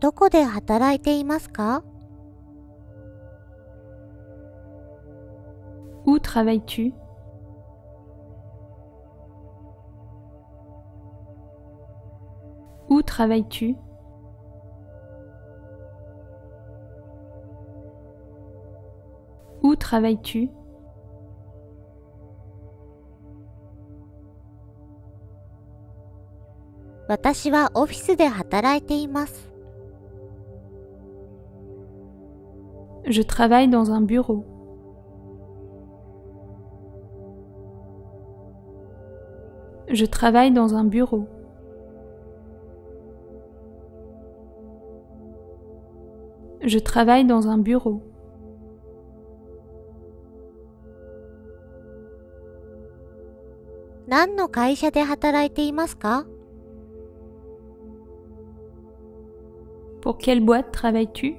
どこで働いていますか Où travailles-tu 私はオフィスで働いています。Je travaille dans un bureau. Je travaille dans un bureau. Je travaille dans un bureau. Pour quelle boîte travailles-tu?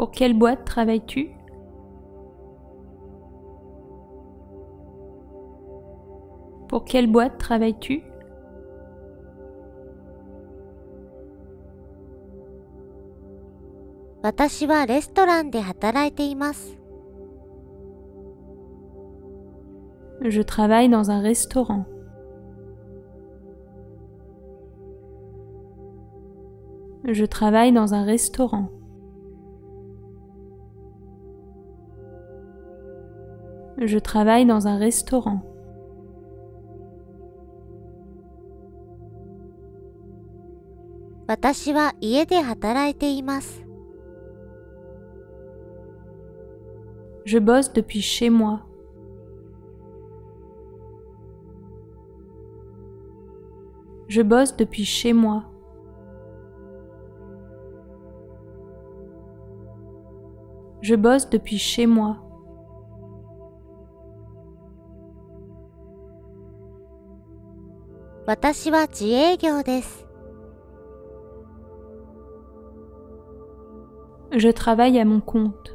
Pour quelle boîte travailles-tu? Pour quelle boîte travailles-tu? Je travaille dans un restaurant. Je travaille dans un restaurant. je travaille dans un restaurant. Je bosse depuis chez moi. Je bosse depuis chez moi. Je bosse depuis chez moi. 私は自営業です。Je travaille à mon compte.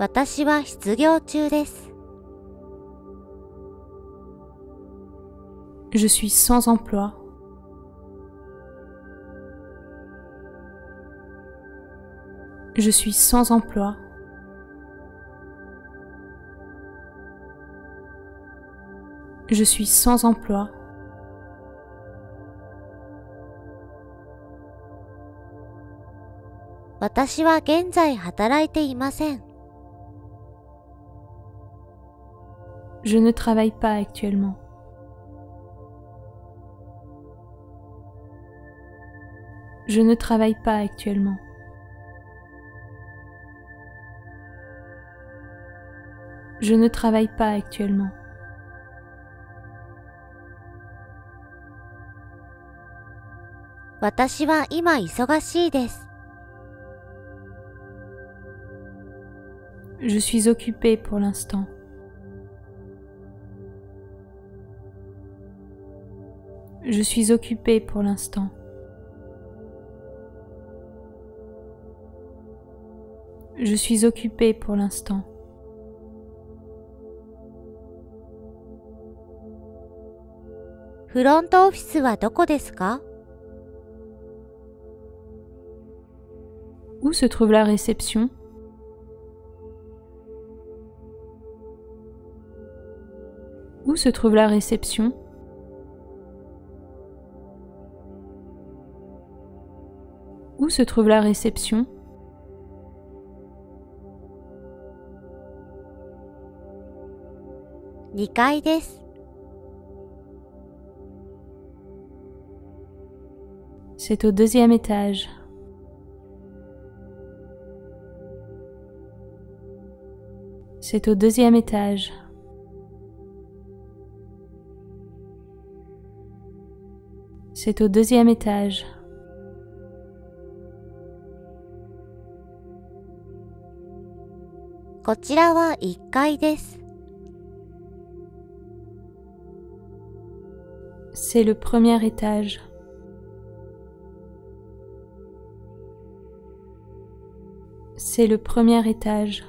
私は失業中です。je suis sans emploi. Je suis sans emploi. Je suis sans emploi. Je ne travaille pas actuellement. Je ne travaille pas actuellement. Je ne travaille pas actuellement. Je suis occupé pour l'instant. Je suis occupé pour l'instant. Je suis occupée pour l'instant. Où se trouve la réception? Où se trouve la réception? Où se trouve la réception? 2階です。C'est au deuxième étage. こちらは1階です。c'est le premier étage. C'est le premier étage.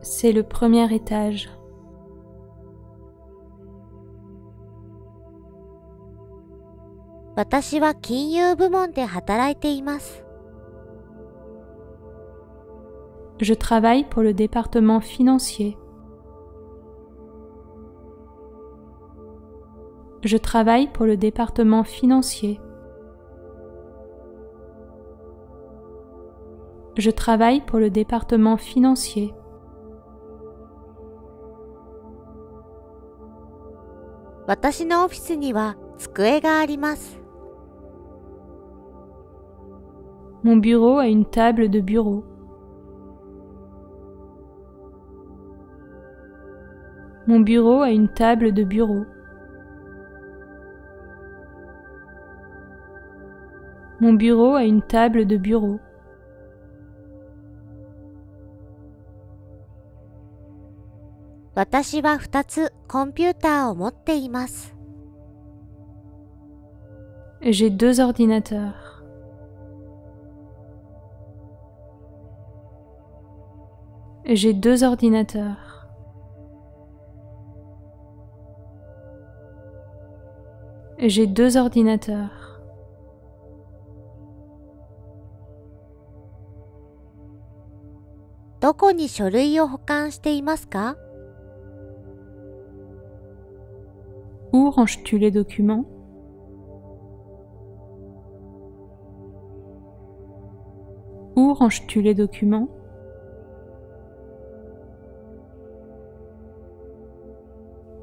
C'est le premier étage. Je travaille pour le département financier. je travaille pour le département financier. Je travaille pour le département financier. Mon bureau a une table de bureau. Mon bureau a une table de bureau. mon bureau à une table de bureau. J'ai deux ordinateurs. J'ai deux ordinateurs. J'ai deux ordinateurs. どこに書類を保管していますか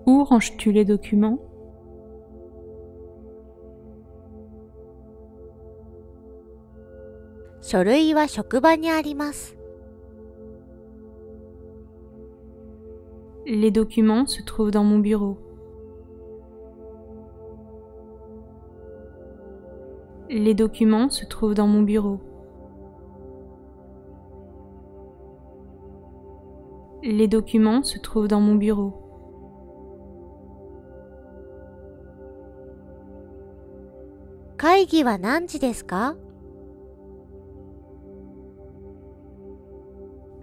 Où ranges-tu les documents 書類は職場にあります。Les documents se trouvent dans mon bureau. Les documents se trouvent dans mon bureau. Les documents se trouvent dans mon bureau.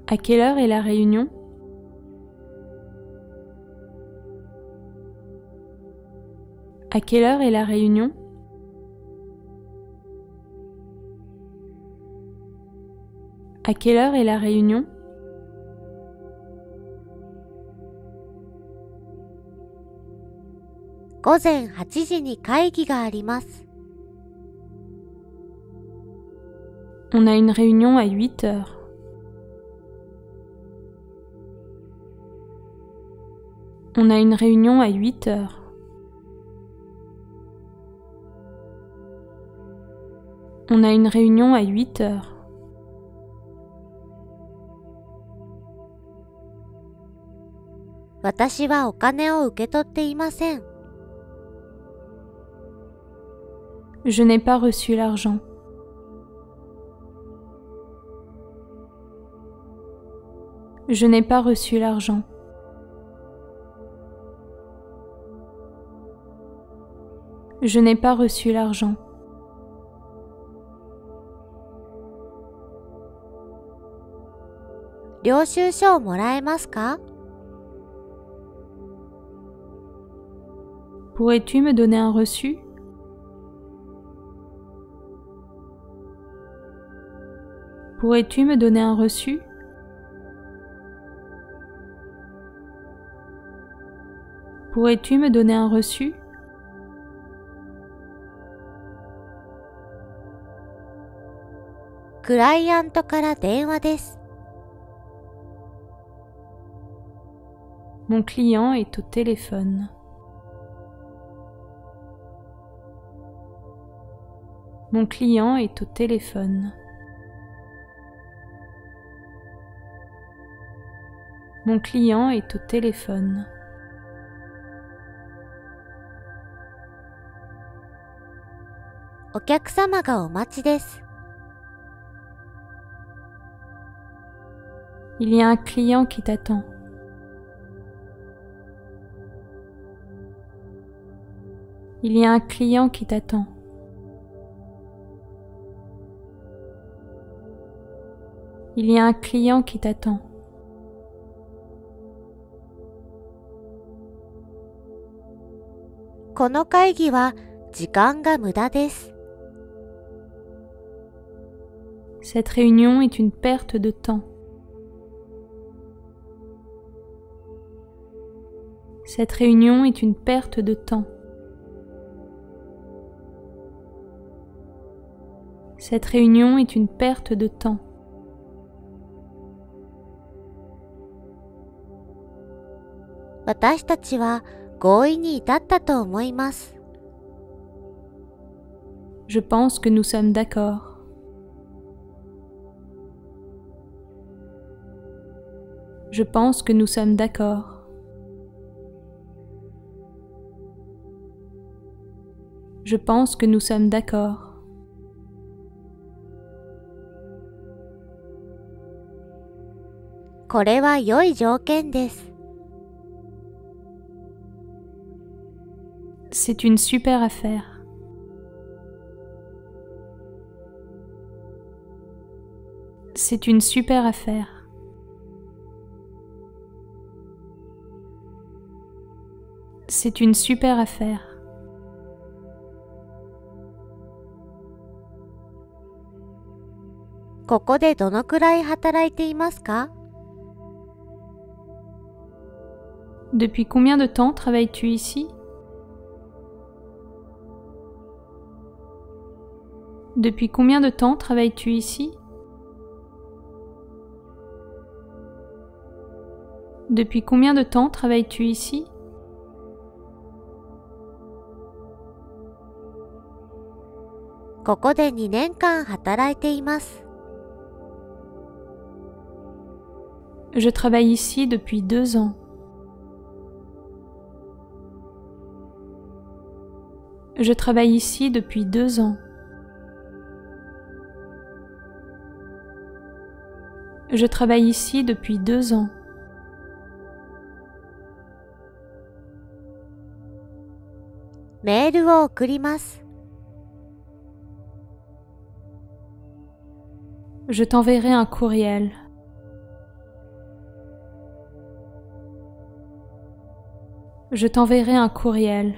À quelle heure est la réunion? À quelle heure est la réunion? À quelle heure est la réunion? On a une réunion à 8 heures. On a une réunion à 8 heures. On a une réunion à 8 heures. Je n'ai pas reçu l'argent. Je n'ai pas reçu l'argent. Je n'ai pas reçu l'argent. 領収書をもらえますか Pourrais-tu me donner un reçu Pourrais-tu me donner un reçu Pourrais-tu me donner un reçu クライアントから電話です。Mon client est au téléphone. Mon client est au téléphone. Mon client est au téléphone. Il y a un client qui t'attend. Il y a un client qui t'attend. Il y a un client qui t'attend. Cette réunion est une perte de temps. Cette réunion est une perte de temps. Cette réunion est une perte de temps. Je pense que nous sommes d'accord. Je pense que nous sommes d'accord. Je pense que nous sommes d'accord. これは良い条件です。C'est une super affaire. ここでどのくらい働いていますか Depuis combien de temps travailles-tu ici Depuis combien de temps travailles-tu ici Depuis combien de temps travailles-tu ici Je travaille ici depuis deux ans. Je travaille ici depuis deux ans. Je travaille ici depuis deux ans. Je t'enverrai un courriel. Je t'enverrai un courriel.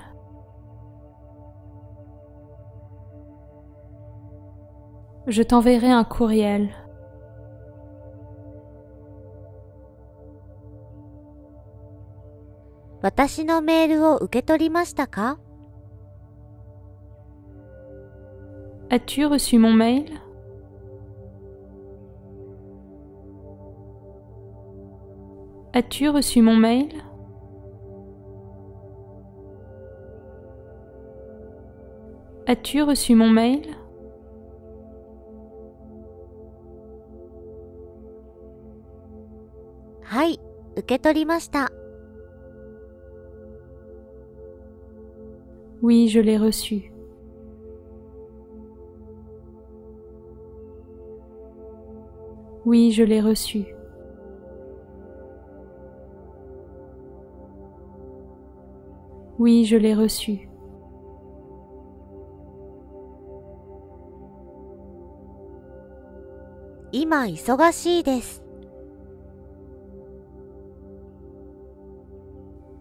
je t'enverrai un courriel. As-tu reçu mon mail? As-tu reçu mon mail? As-tu reçu mon mail? 受け取りました。Oui, je l'ai reçu. 今忙しいです。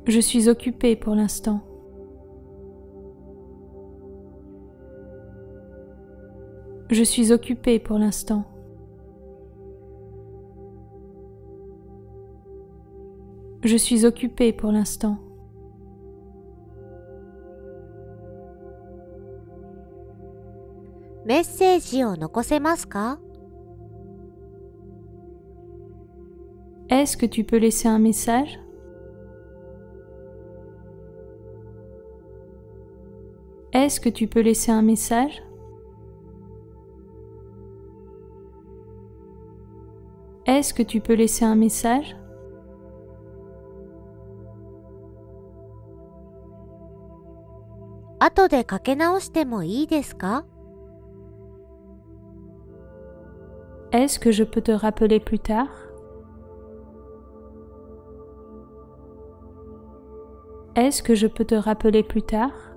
Je suis occupée pour l'instant. Je suis occupée pour l'instant. Je suis occupée pour l'instant. Est-ce que tu peux laisser un message? Est-ce que tu peux laisser un message? Est-ce que tu peux laisser un message? Est-ce que je peux te rappeler plus tard? Est-ce que je peux te rappeler plus tard?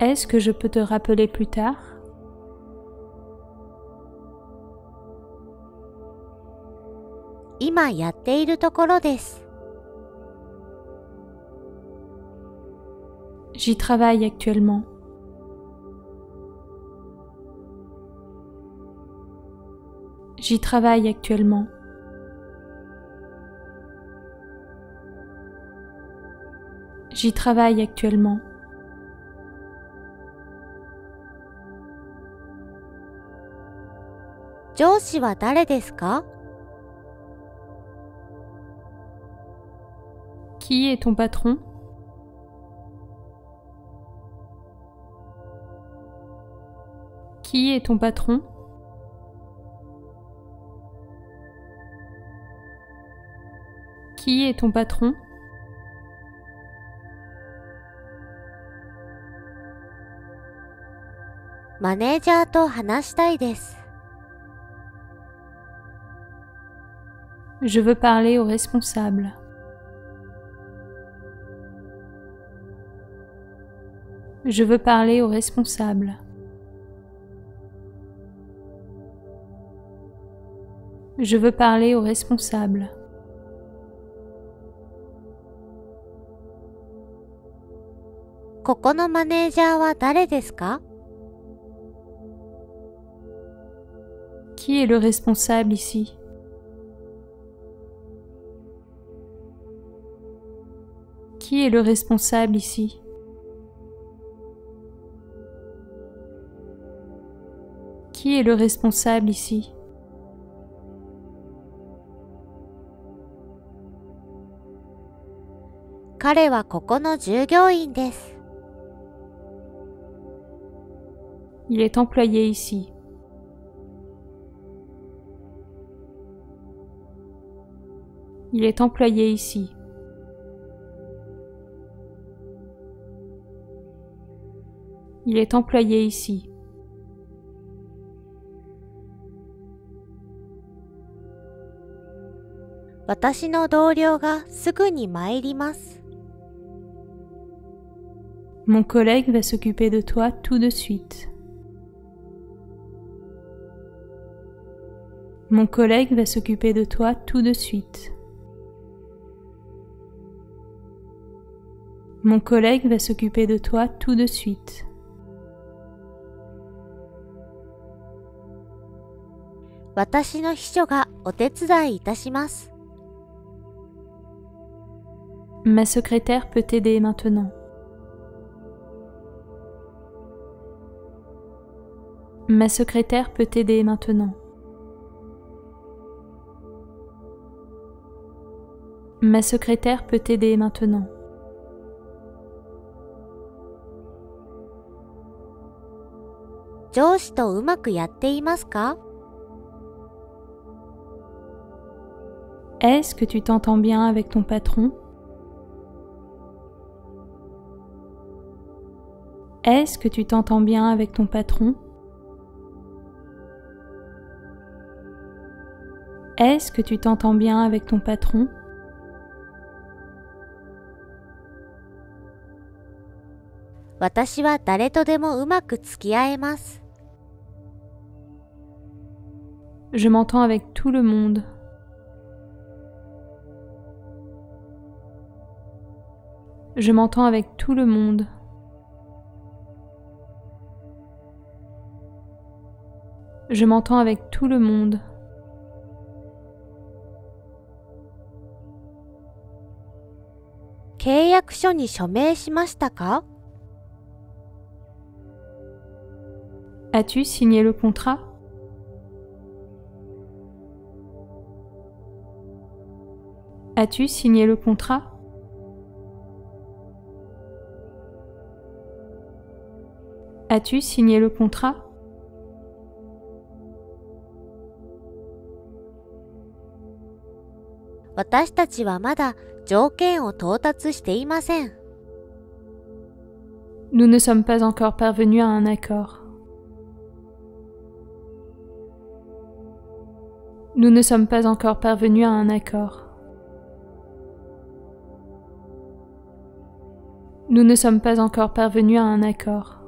Est-ce que je peux te rappeler plus tard? J'y travaille actuellement. J'y travaille actuellement. J'y travaille actuellement. 上司は誰ですか Qui est ton patron Qui est ton patron Qui est ton patron マネージャーと話したいです。Je veux parler aux responsables. Je veux parler aux responsables. Je veux parler aux responsables. Qui est le responsable ici? qui est le responsable ici Qui est le responsable ici? Il est employé ici. Il est employé ici. Il est employé ici. Mon collègue va s'occuper de toi tout de suite. Mon collègue va s'occuper de toi tout de suite. Mon collègue va s'occuper de toi tout de suite. 私の秘書がお手伝いいたします。Ma secrétaire peut t'aider maintenant. Ma secrétaire peut t'aider maintenant. Ma secrétaire peut t'aider maintenant. Est-ce que tu t'entends bien avec ton patron? Est-ce que tu t'entends bien avec ton patron? Est-ce que tu t'entends bien avec ton patron? Je m'entends avec tout le monde. Je m'entends avec tout le monde. Je m'entends avec tout le monde. As-tu signé le contrat? As-tu signé le contrat? As-tu signé le contrat? Nous ne sommes pas encore parvenus à un accord. Nous ne sommes pas encore parvenus à un accord. Nous ne sommes pas encore parvenus à un accord.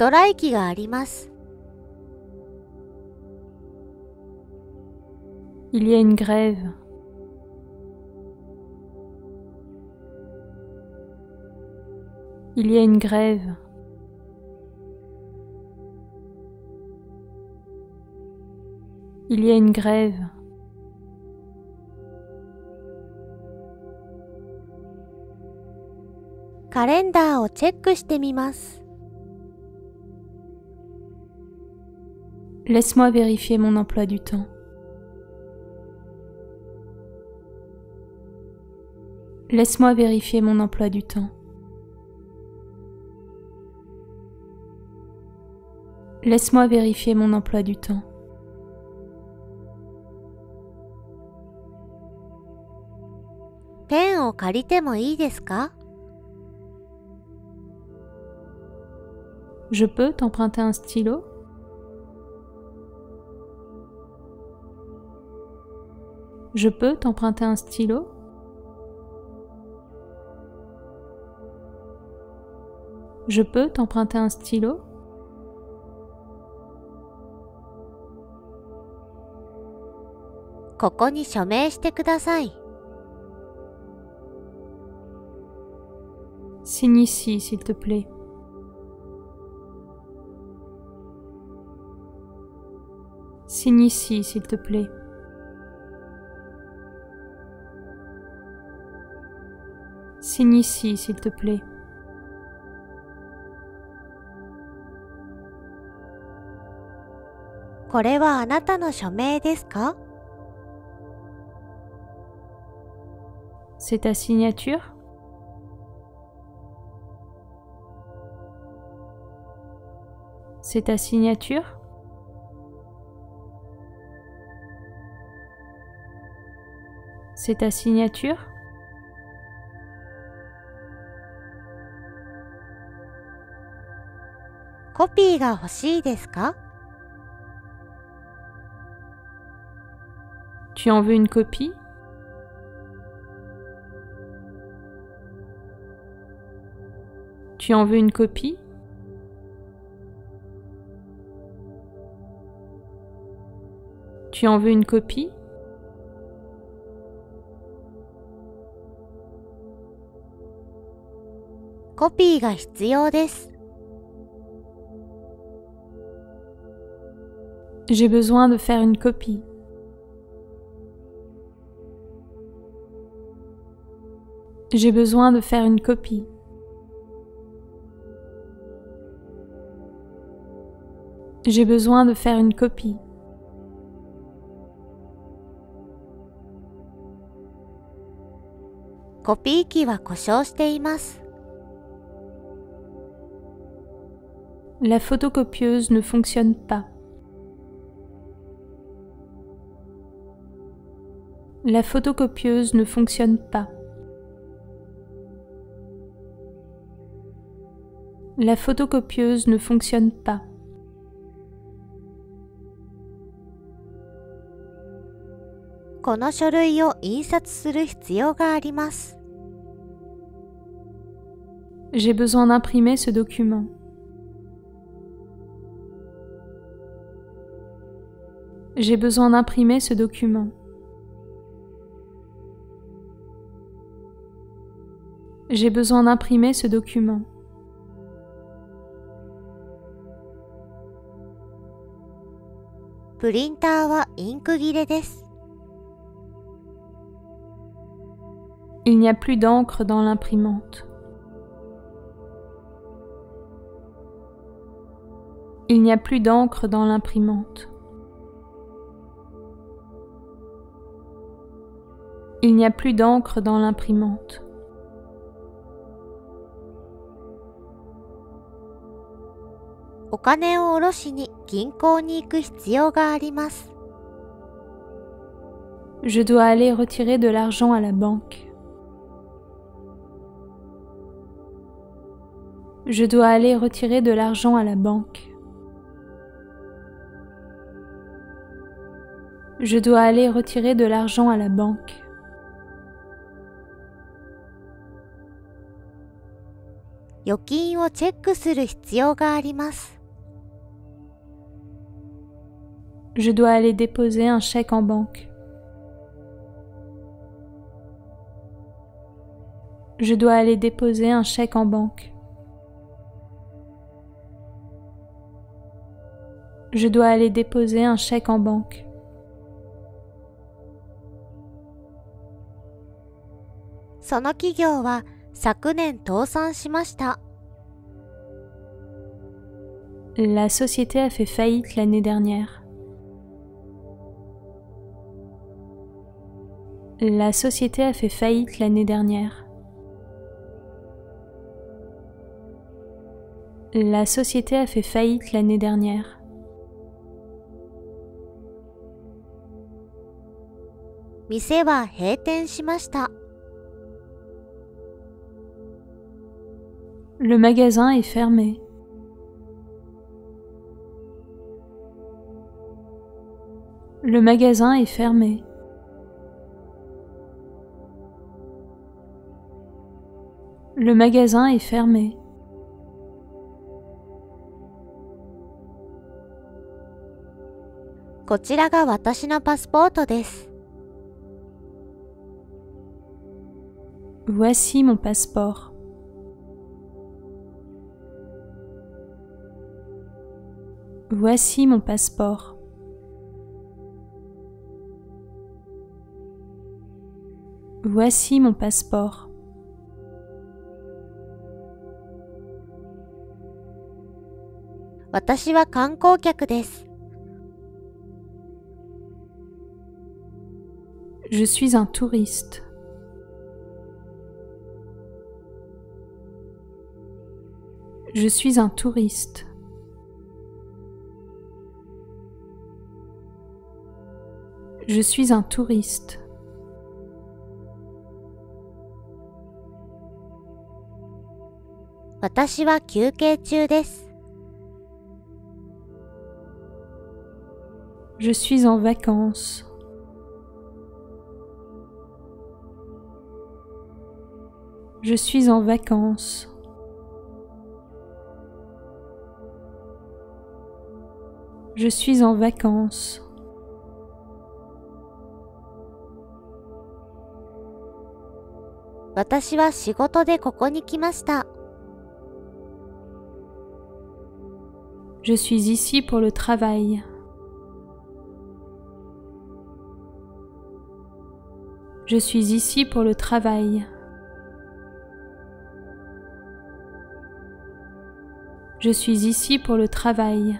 トライキがあります。Il y a une grève. カレンダーをチェックしてみます。Laisse-moi vérifier mon emploi du temps. Laisse-moi vérifier mon emploi du temps. Laisse-moi vérifier mon emploi du temps. Je peux t'emprunter un stylo? Je peux t'emprunter un stylo? Je peux t'emprunter un stylo? Signe ici, s'il te plaît. Signe ici, s'il te plaît. Signe ici, s'il te plaît. C'est ta signature? C'est ta signature? C'est ta signature? コピーが欲しいですか Tu en veux une copie Tu en veux une copie Tu en veux une copie コピーが必要です。J'ai besoin de faire une copie. J'ai besoin de faire une copie. J'ai besoin de faire une copie. Copie qui va La photocopieuse ne fonctionne pas. la photocopieuse ne fonctionne pas. La photocopieuse ne fonctionne pas. J'ai besoin d'imprimer ce document. J'ai besoin d'imprimer ce document. J'ai besoin d'imprimer ce document. Il n'y a plus d'encre dans l'imprimante. Il n'y a plus d'encre dans l'imprimante. Il n'y a plus d'encre dans l'imprimante. お金を下ろしに銀行に行く必要があります。 Je dois aller retirer de l'argent à la banque. Je dois aller retirer de l'argent à la banque. Je dois aller retirer de l'argent à la banque. 預金をチェックする必要があります。 je dois aller déposer un chèque en banque. Je dois aller déposer un chèque en banque. Je dois aller déposer un chèque en banque. La société a fait faillite l'année dernière. la société a fait faillite l'année dernière. La société a fait faillite l'année dernière. Le magasin est fermé. Le magasin est fermé. le magasin est fermé. Voici mon passeport. Voici mon passeport. Voici mon passeport. 私は観光客です。Je suis un touriste. 私は休憩中です。Je suis en vacances. Je suis en vacances. Je suis en vacances. Je suis ici pour le travail. Je suis ici pour le travail. Je suis ici pour le travail.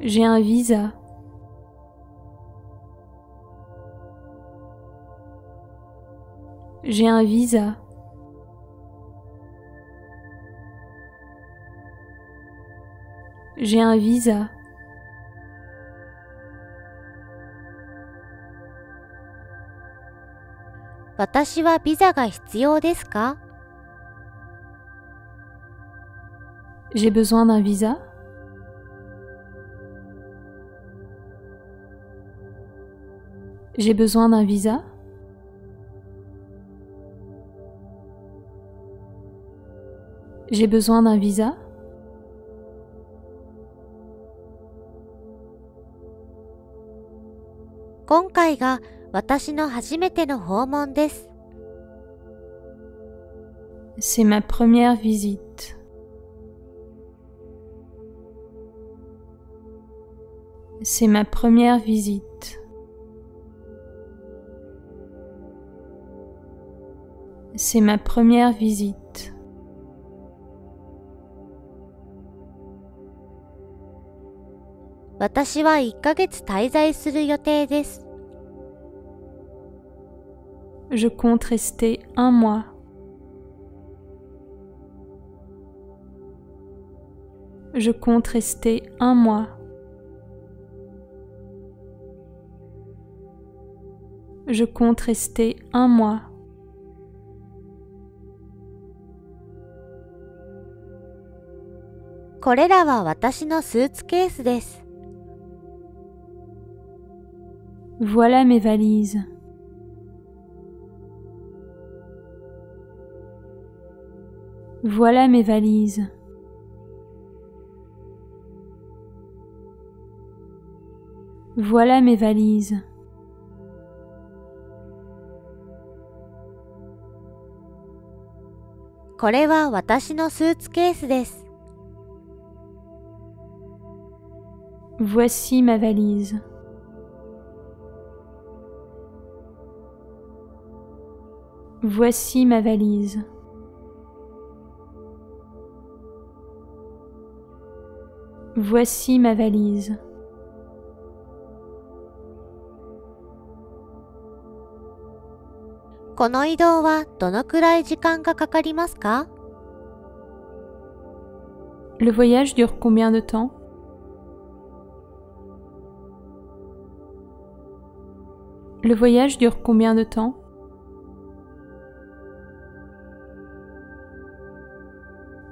J'ai un visa. J'ai un visa. j'ai un visa. J'ai besoin d'un visa. J'ai besoin d'un visa. J'ai besoin d'un visa. 今回が私の初めての訪問です。 C'est ma première visite. C'est ma première visite. 私は1ヶ月滞在する予定です。Je compte rester un mois. Je compte rester un mois. Je compte rester un mois. これらは私のスーツケースです。Voilà mes valises. Voilà mes valises. Voilà mes valises. Voici ma valise. Voici ma valise. Voici ma valise. Le voyage dure combien de temps? Le voyage dure combien de temps?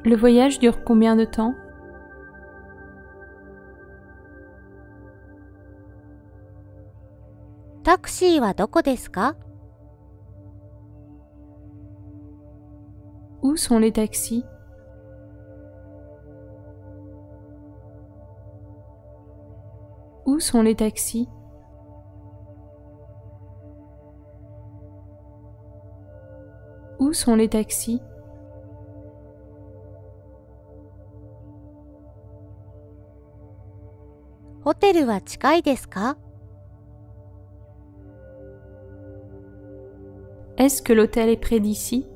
Le voyage dure combien de temps? Taxi Où sont les taxis? Où sont les taxis? Où sont les taxis? ホテルは近いですか Est-ce que l'hôtel est près d'ici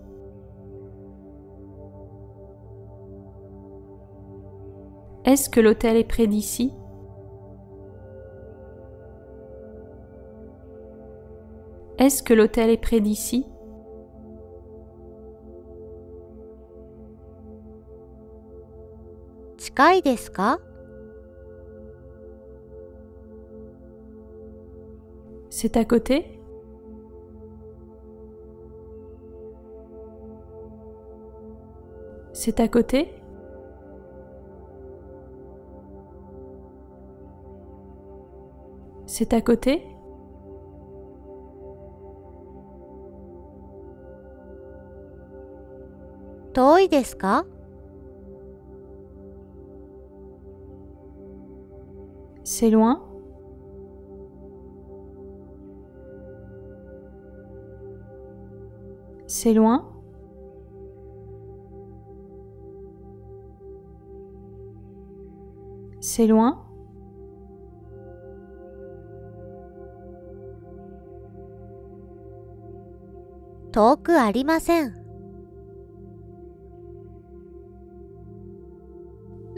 Est-ce que l'hôtel est près d'ici Est-ce que l'hôtel est près d'ici 近いで C'est à côté? C'est à côté? C'est à côté? C'est loin? assez loin. C'est loin.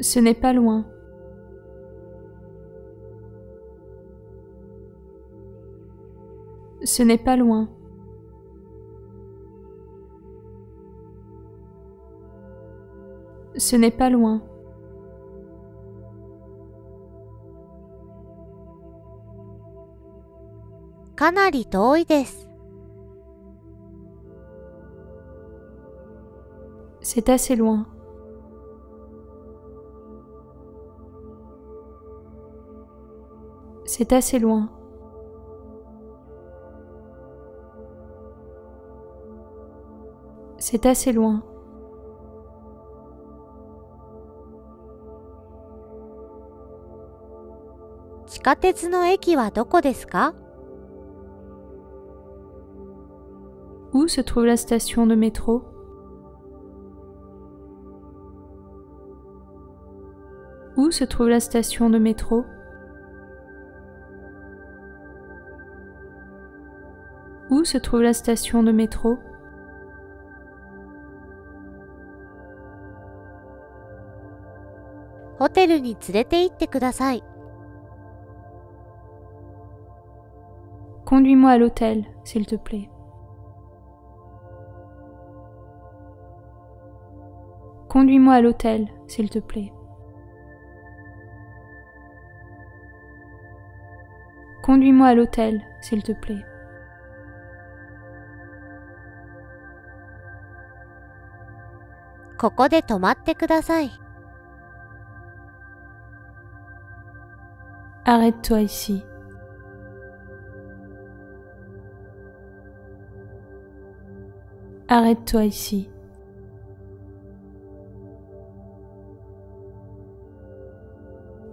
Ce n'est pas loin. Ce n'est pas loin. Ce n'est pas loin. C'est assez loin. C'est assez loin. C'est assez loin. 下鉄の駅はどこですか Où se trouve la station de métro ホテルに連れて行ってください。Conduis-moi à l'hôtel, s'il te plaît. Conduis-moi à l'hôtel, s'il te plaît. Conduis-moi à l'hôtel, s'il te plaît. Arrête-toi ici. Arrête-toi ici.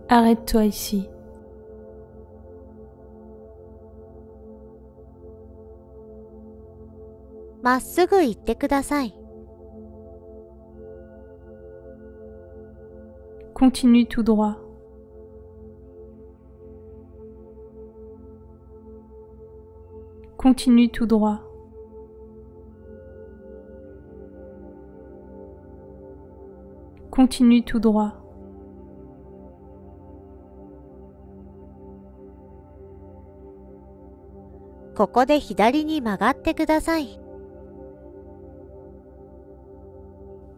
Arrête-toi ici. Continue tout droit. Continue tout droit. Continue tout droit.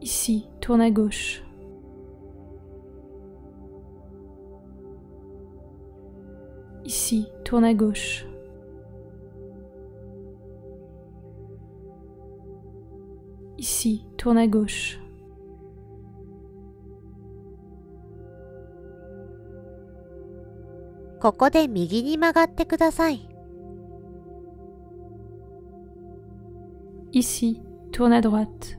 Ici, tourne à gauche. Ici, tourne à gauche. Ici, tourne à gauche. ここで右に曲がってください。Ici, tourne à droite.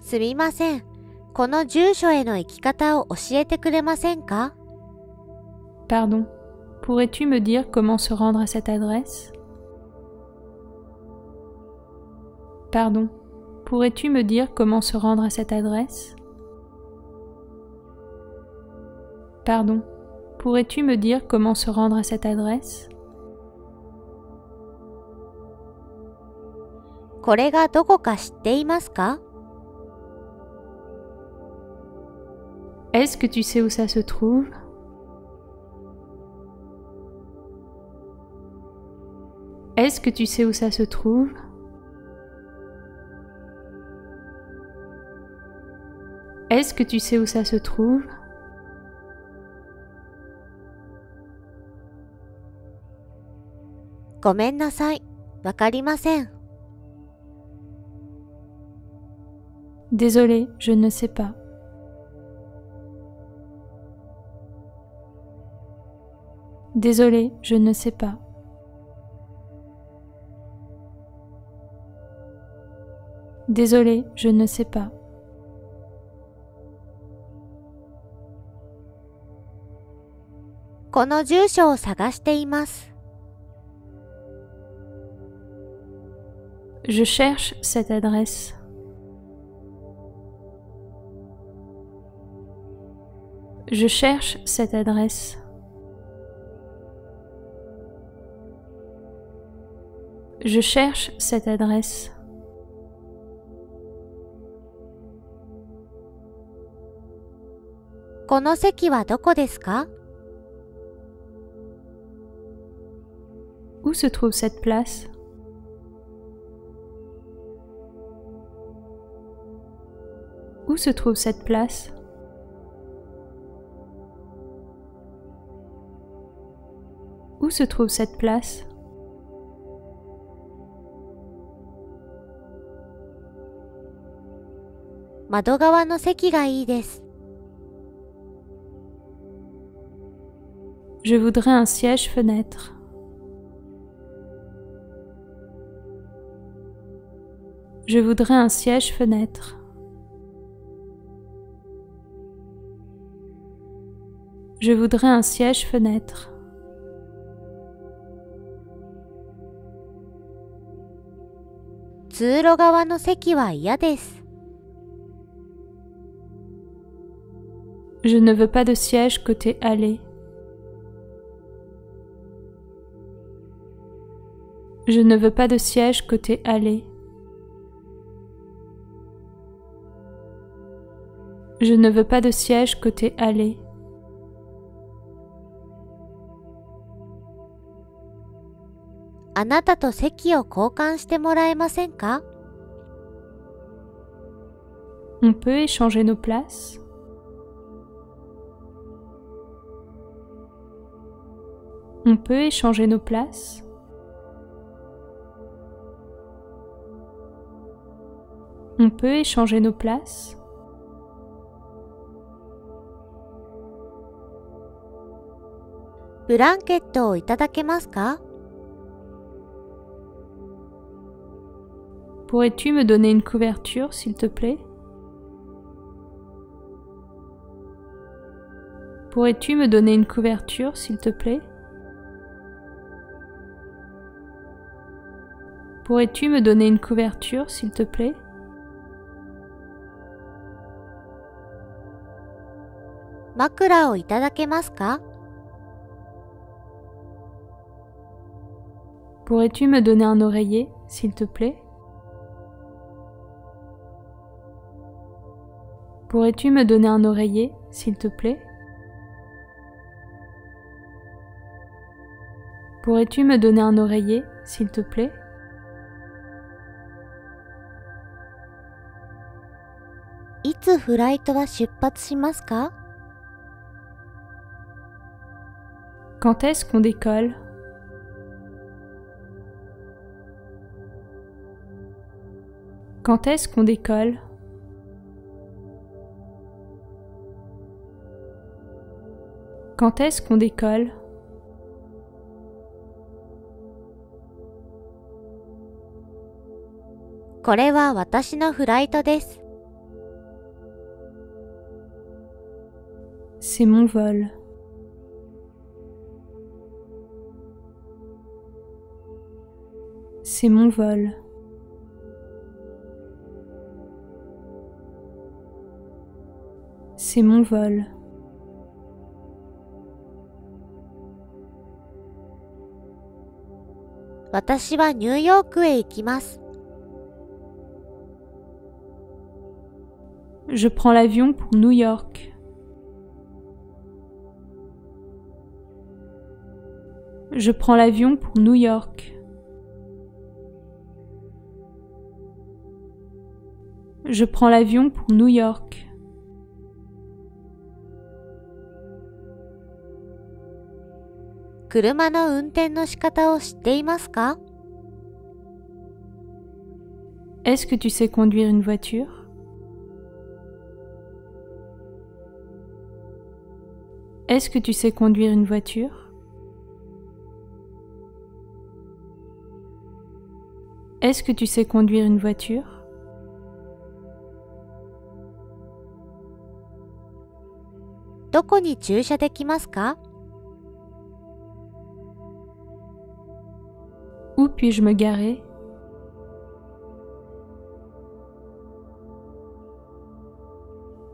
すみません。Ici, tourne à droite. Ici, tourne à droite. Pardon, pourrais-tu me dire comment se rendre à cette adresse? Pardon, pourrais-tu me dire comment se rendre à cette adresse? Pardon, pourrais-tu me dire comment se rendre à cette adresse? Est-ce que tu sais où ça se trouve? Est-ce que tu sais où ça se trouve? Est-ce que tu sais où ça se trouve? Désolé, je ne sais pas. Désolé, je ne sais pas. Désolé, je ne sais pas. Je cherche cette adresse. Je cherche cette adresse. Je cherche cette adresse. Où se trouve cette place? Où se trouve cette place? Où se trouve cette place? Je voudrais un siège fenêtre. Je voudrais un siège fenêtre. Je voudrais un siège fenêtre. Je ne veux pas de siège côté allée. Je ne veux pas de siège côté allée. Je ne veux pas de siège côté allée. On peut échanger nos places On peut échanger nos places. On peut échanger nos places. Pourrais-tu me donner une couverture, s'il te plaît? Pourrais-tu me donner une couverture, s'il te plaît? Pourrais-tu me donner une couverture, s'il te plaît? Pourrais-tu me donner un oreiller, s'il te plaît? Pourrais-tu me donner un oreiller, s'il te plaît? Pourrais-tu me donner un oreiller, s'il te plaît? つフライトは出発しますか Quand est-ce qu'on décolle これは私のフライトです。c'est mon vol. C'est mon vol. C'est mon vol. Je prends l'avion pour New York. je prends l'avion pour New York. Je prends l'avion pour New York. Est-ce que tu sais conduire une voiture? Est-ce que tu sais conduire une voiture? Est-ce que tu sais conduire une voiture? Où puis-je me garer?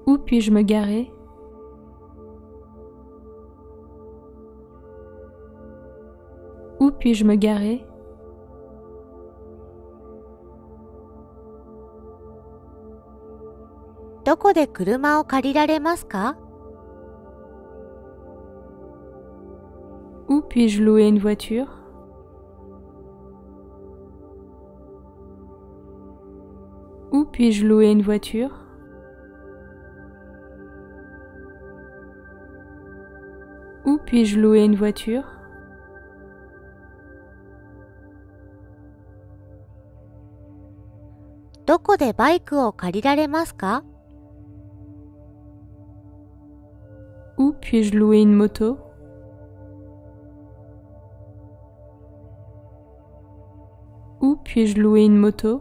Où puis-je me garer? Où puis-je me garer? で車を借りられますか Où puis-je louer une voiture どこでバイクを借りられますか Puis-je louer une moto? Où puis-je louer une moto?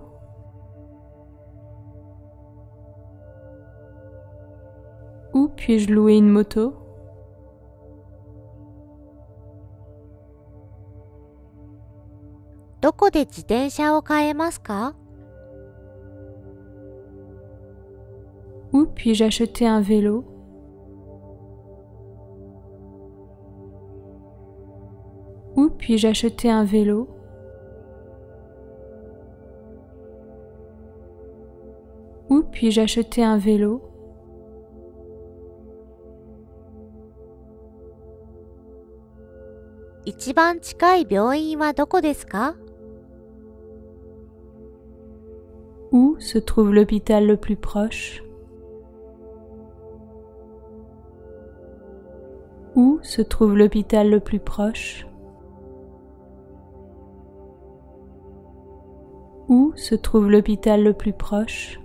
Où puis-je louer une moto? Où puis-je acheter un vélo? Puis-je acheter un vélo. Où puis-je acheter un vélo. Où se trouve l'hôpital le plus proche? Où se trouve l'hôpital le plus proche? Où se trouve l'hôpital le plus proche?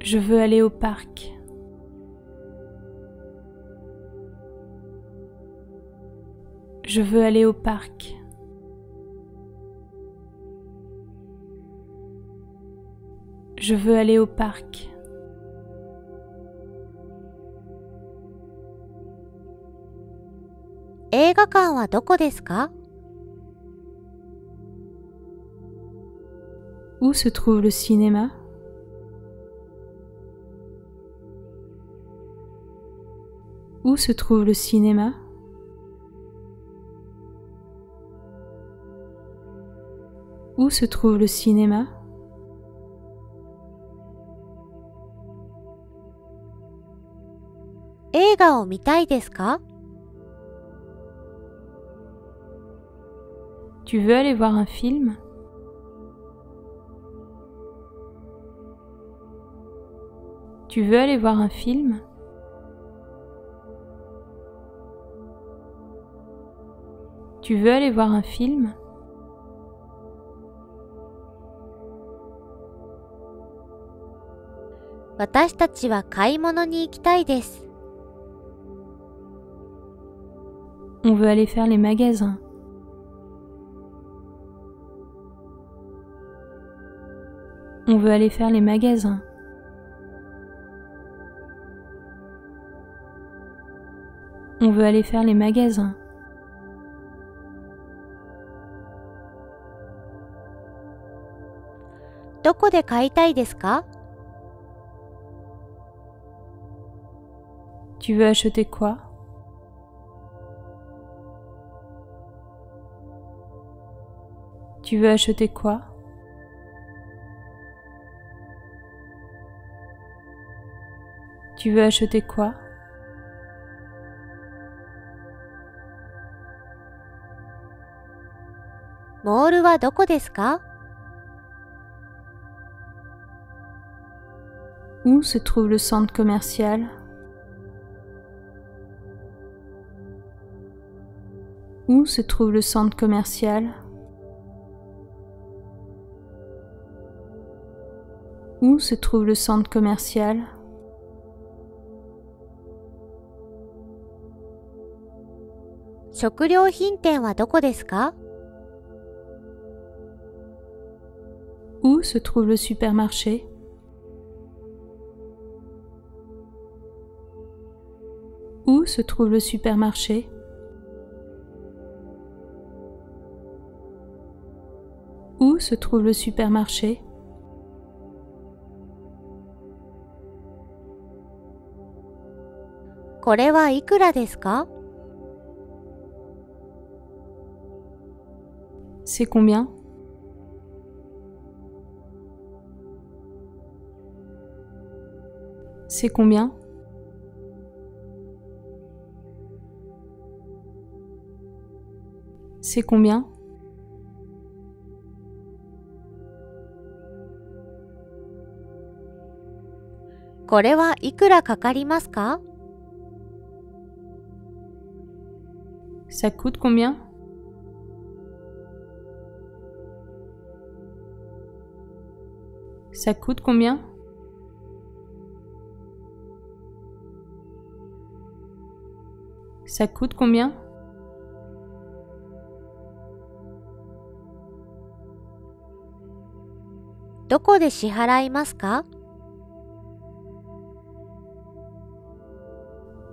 Je veux aller au parc. Je veux aller au parc. Je veux aller au parc. 映画館はどこですか Où se trouve le cinéma 映画を見たいですか Tu veux aller voir un film? Tu veux aller voir un film? Tu veux aller voir un film? On veut aller faire les magasins. on veut aller faire les magasins. On veut aller faire les magasins. Tu veux acheter quoi? Tu veux acheter quoi? Tu veux acheter quoi? Où se trouve le centre commercial? Où se trouve le centre commercial? Où se trouve le centre commercial? 食料品店はどこですか Où se trouve le supermarché Où se trouve le supermarché Où se trouve le supermarché これはいくらですか C'est combien C'est combien C'est combien Ça coûte combien Ça coûte combien Ça coûte combien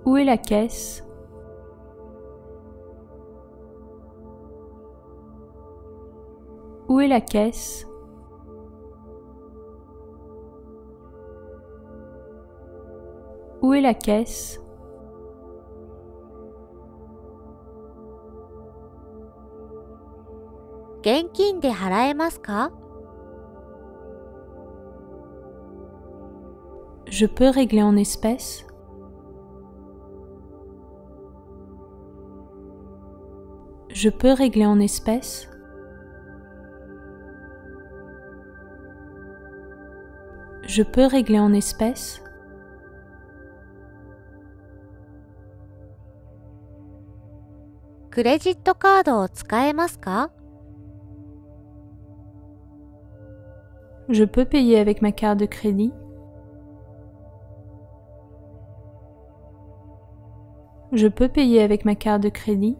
Où est la caisse Où est la caisse Où est la caisse? Je peux régler en espèces? Je peux régler en espèces? Je peux régler en espèces? クレジットカードを使えますか Je peux payer avec ma carte de crédit Je peux payer avec ma carte de crédit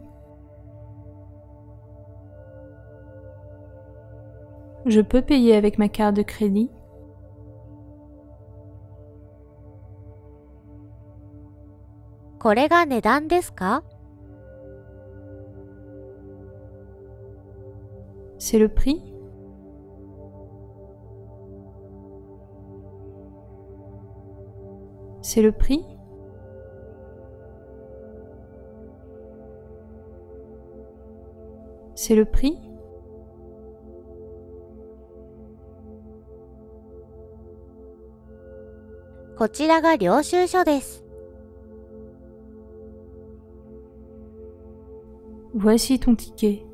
Je peux payer avec ma carte de crédit これが値段ですか C'est le prix C'est le prix C'est le prix Voici ton ticket.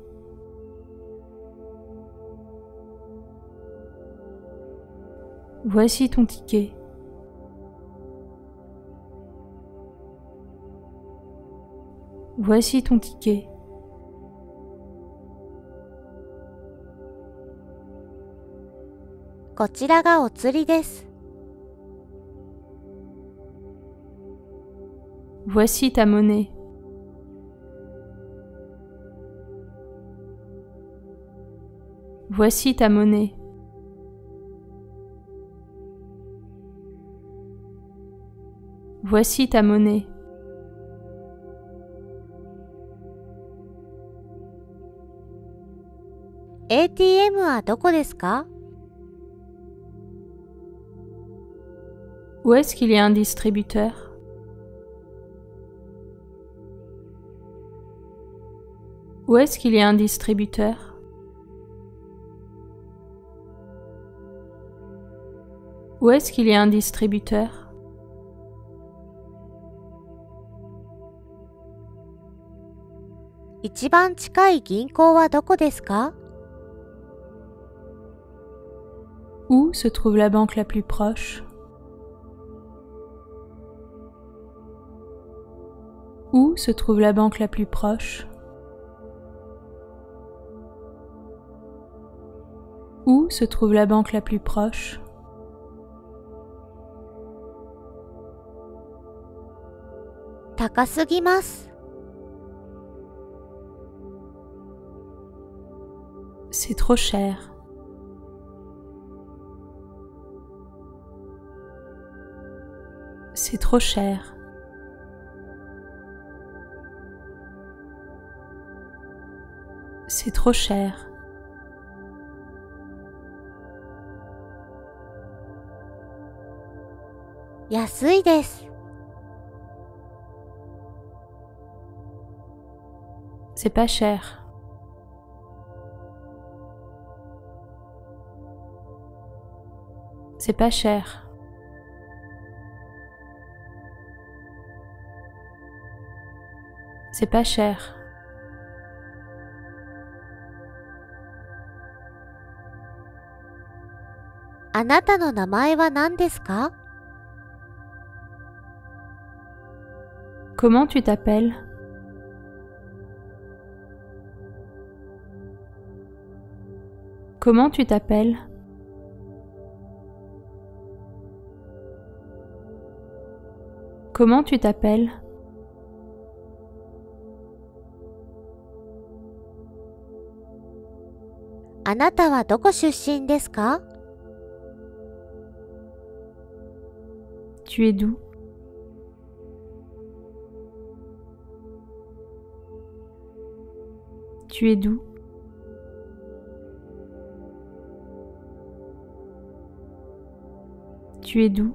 Voici ton ticket. Voici ton ticket. Voici ta monnaie. Voici ta monnaie. Voici ta monnaie. ATM はどこですか Où est-ce qu'il y a un distributeur Où est-ce qu'il y a un distributeur Où est-ce qu'il y a un distributeur 一番近い銀行はどこですか Où se trouve la banque la plus proche Où se trouve la banque la plus proche Où se trouve la banque la plus proche 高 c'est trop cher. C'est trop cher. C'est trop cher. C'est pas cher. C'est pas cher. C'est pas cher. Comment tu t'appelles? Comment tu t'appelles? Comment tu t'appelles? Tu es d'où? Tu es d'où? Tu es d'où?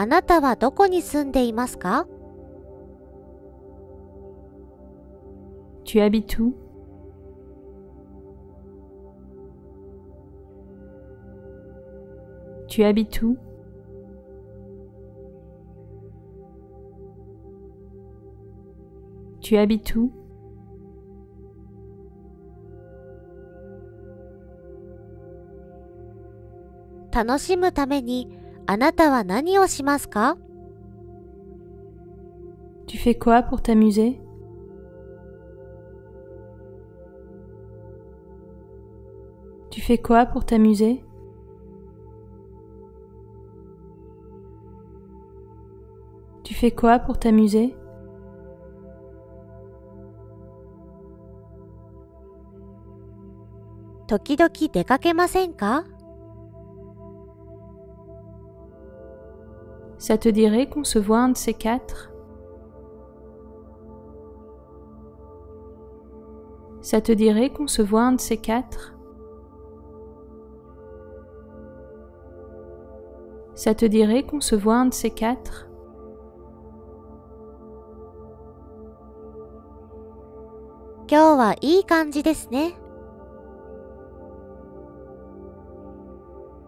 あなたはどこに住んでいますか Tu habites où 楽しむためにあなたは何をしますか Tu fais quoi pour t'amuser Tu fais quoi pour t'amuser Tu fais quoi pour t'amuser 時々出かけませんか Ça te dirait qu'on se voit un de ces quatre? Ça te dirait qu'on se voit un de ces quatre? Ça te dirait qu'on se voit un de ces quatre?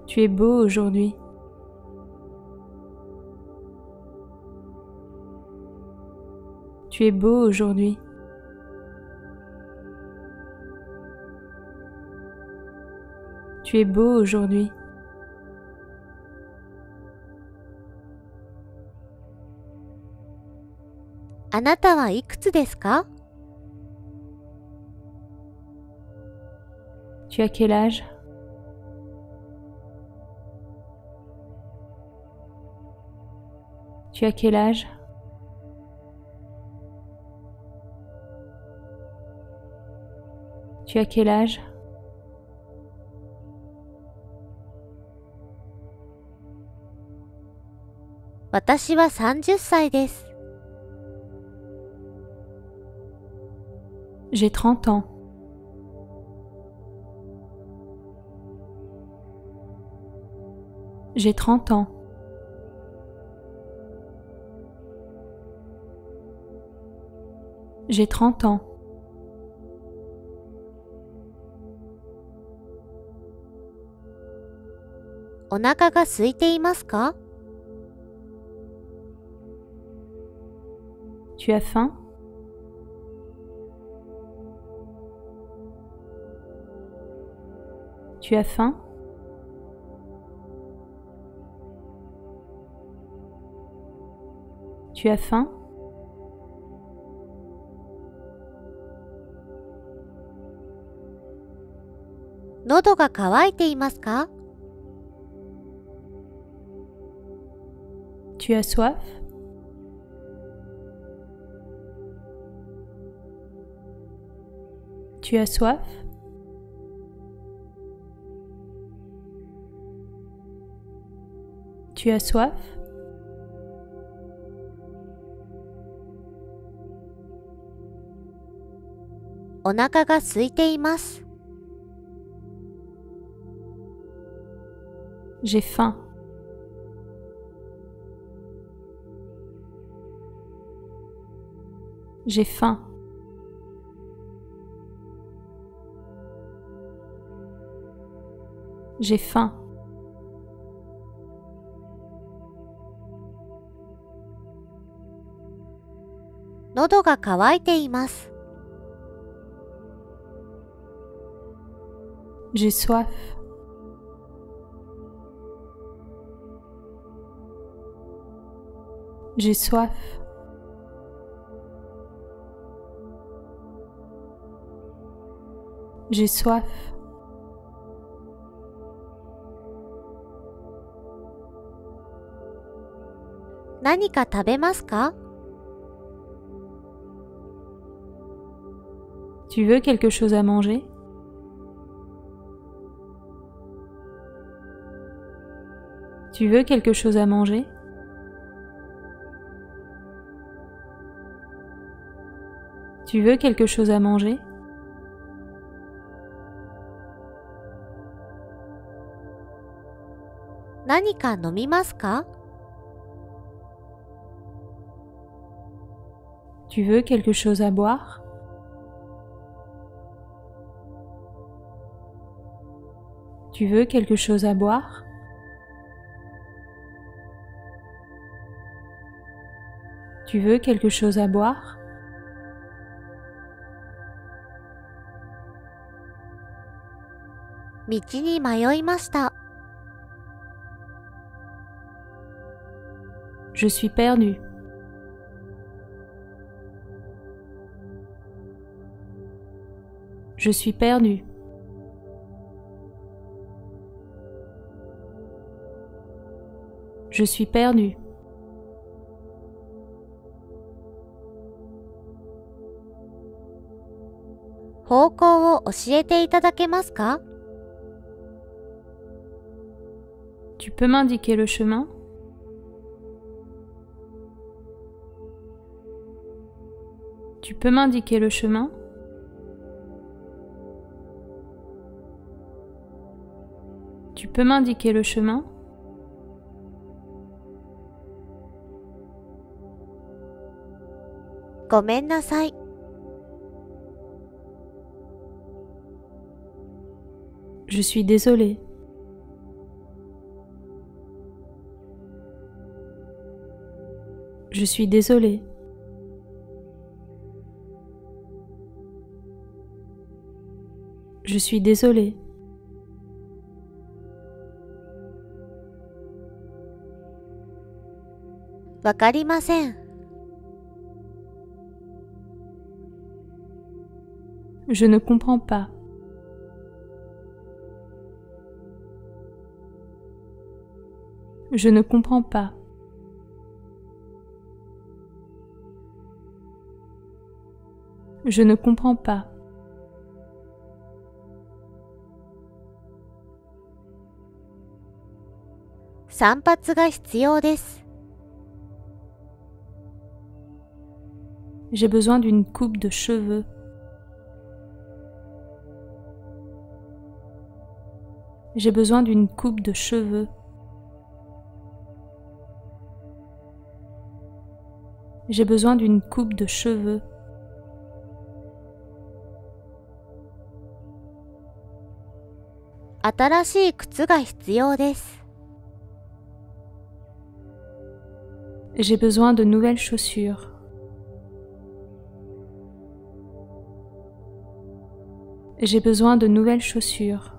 Tu es beau aujourd'hui. tu es beau aujourd'hui. Tu es beau aujourd'hui. Tu as quel âge? Tu as quel âge? Tu as quel âge? J'ai 30 ans. J'ai 30 ans. J'ai 30 ans. 腹が空いていますか Tu as faim 喉が渇いていますか Tu as soif? Tu as soif? Tu as soif « O. J'ai faim. J'ai faim. J'ai faim. J'ai soif. J'ai soif. J'ai soif. Tu veux quelque chose à manger? Tu veux quelque chose à manger? Tu veux quelque chose à manger? か飲みますか Tu veux quelque chose à boire Tu veux quelque chose à boire Tu veux quelque chose à boire 道に迷 Je suis perdu. Je suis perdu. Je suis perdu. Tu peux m'indiquer le chemin? Tu peux m'indiquer le chemin Tu peux m'indiquer le chemin Je suis désolé. Je suis désolé. Suis désolé. Je ne comprends pas. Je ne comprends pas. Je ne comprends pas. J'ai besoin d'une coupe de cheveux. J'ai besoin d'une coupe de cheveux. J'ai besoin d'une coupe de cheveux. J'ai besoin de nouvelles chaussures. J'ai besoin de nouvelles chaussures.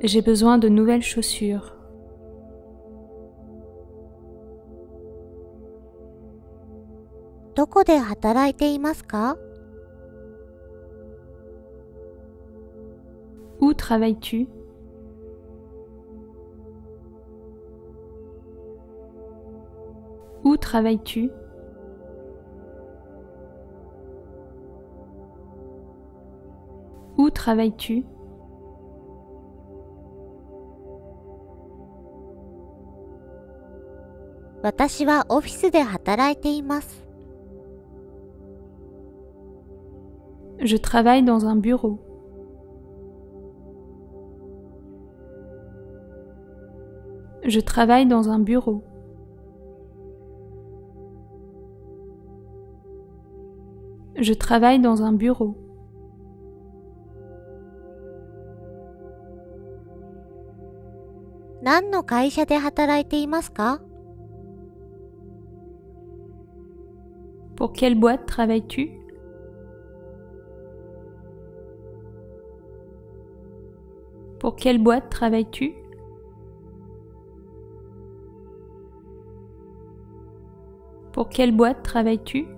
J'ai besoin de nouvelles chaussures. Où travailles-tu? Où travailles-tu? Où travailles-tu? Je travaille dans un bureau. Je travaille dans un bureau. Je travaille dans un bureau. Pour quelle boîte travailles-tu? Pour quelle boîte travailles-tu? Pour quelle boîte travailles-tu?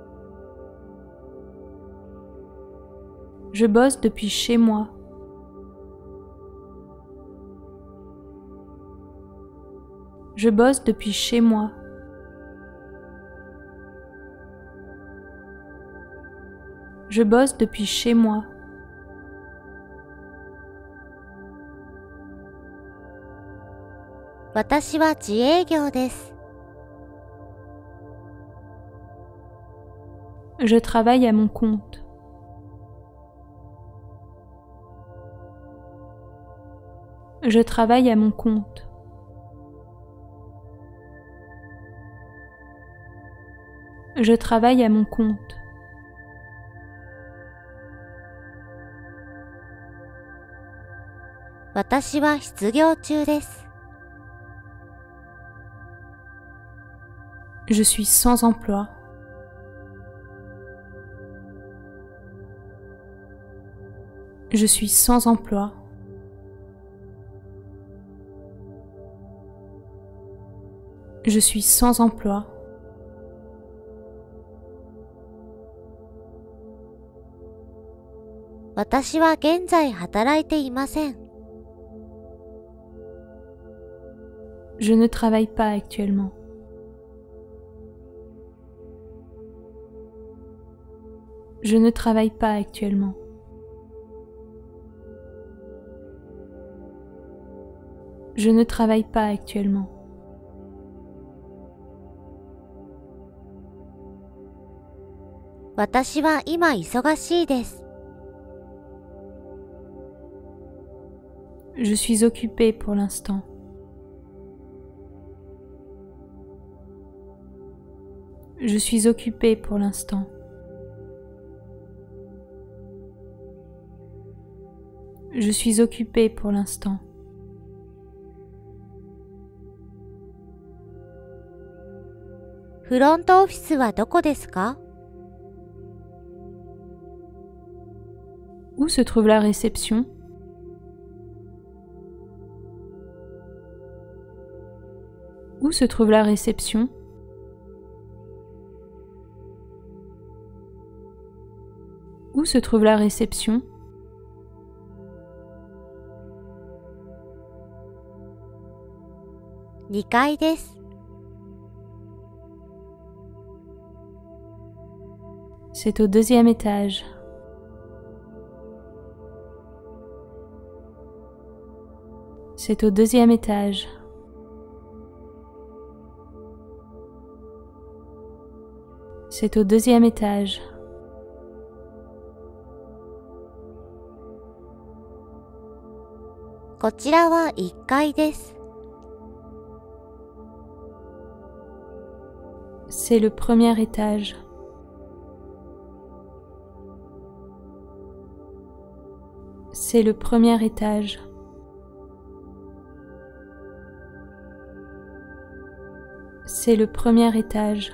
Je bosse depuis chez moi. Je bosse depuis chez moi. Je bosse depuis chez moi. Je travaille à mon compte. Je travaille à mon compte. Je travaille à mon compte. Je suis sans emploi. Je suis sans emploi. Je suis sans emploi. Je ne travaille pas actuellement. Je ne travaille pas actuellement. Je ne travaille pas actuellement. Je suis occupé pour l'instant. Je suis occupé pour l'instant. Je suis occupé pour l'instant. Où se trouve la réception? Où se trouve la réception? Où se trouve la réception? C'est au deuxième étage. C'est au deuxième étage. C'est au deuxième étage. C'est le premier étage. C'est le premier étage. C'est le premier étage.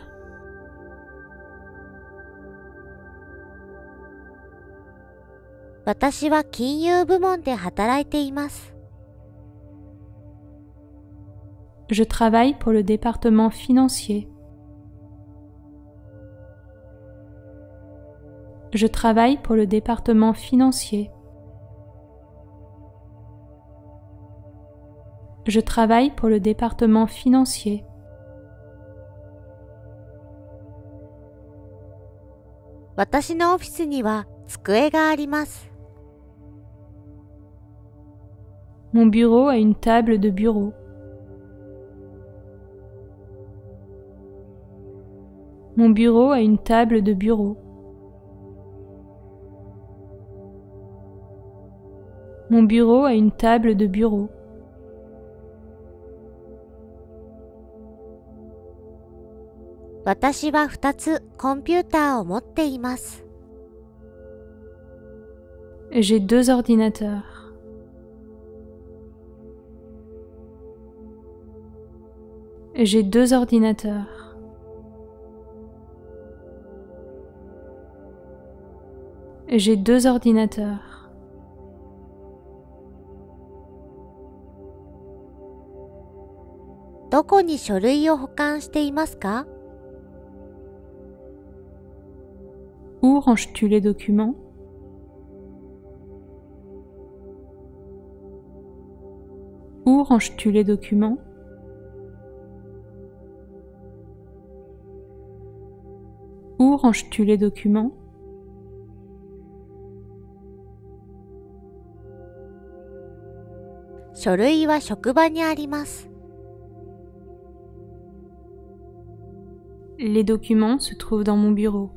Je travaille pour le département financier. Je travaille pour le département financier. Je travaille pour le département financier. Mon bureau a une table de bureau. Mon bureau a une table de bureau. Mon bureau a une table de bureau. 私は2つコンピューターを持っています。J'ai deux ordinateurs. どこに書類を保管していますか Où ranges-tu les documents? Où ranges-tu les documents? Où ranges-tu les documents? Les documents se trouvent dans mon bureau.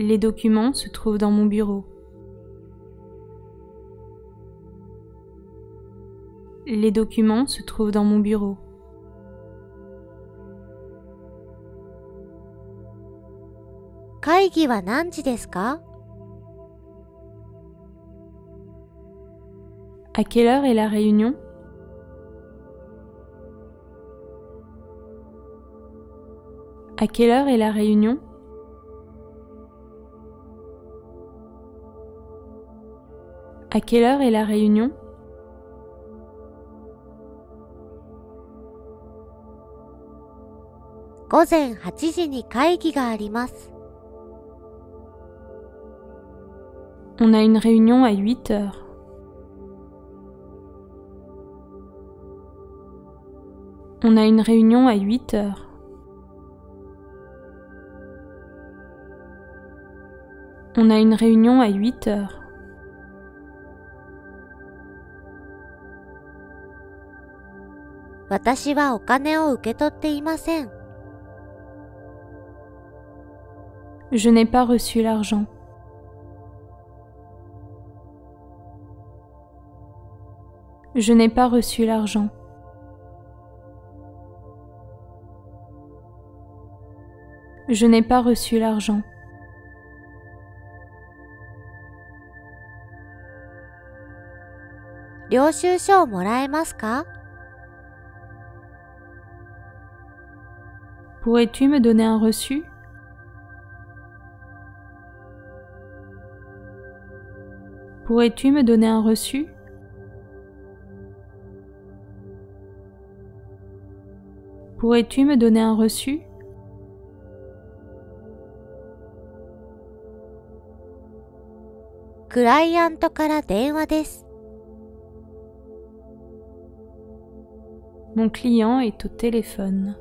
Les documents se trouvent dans mon bureau. Les documents se trouvent dans mon bureau. À quelle heure est la réunion? À quelle heure est la réunion? À quelle heure est la réunion? On a une réunion à 8 heures. On a une réunion à 8 heures. On a une réunion à 8 heures. 私はお金を受け取っていません。Je n'ai pas reçu l'argent. 領収書をもらえますか Pourrais-tu me donner un reçu? Pourrais-tu me donner un reçu? Pourrais-tu me donner un reçu? Mon client est au téléphone.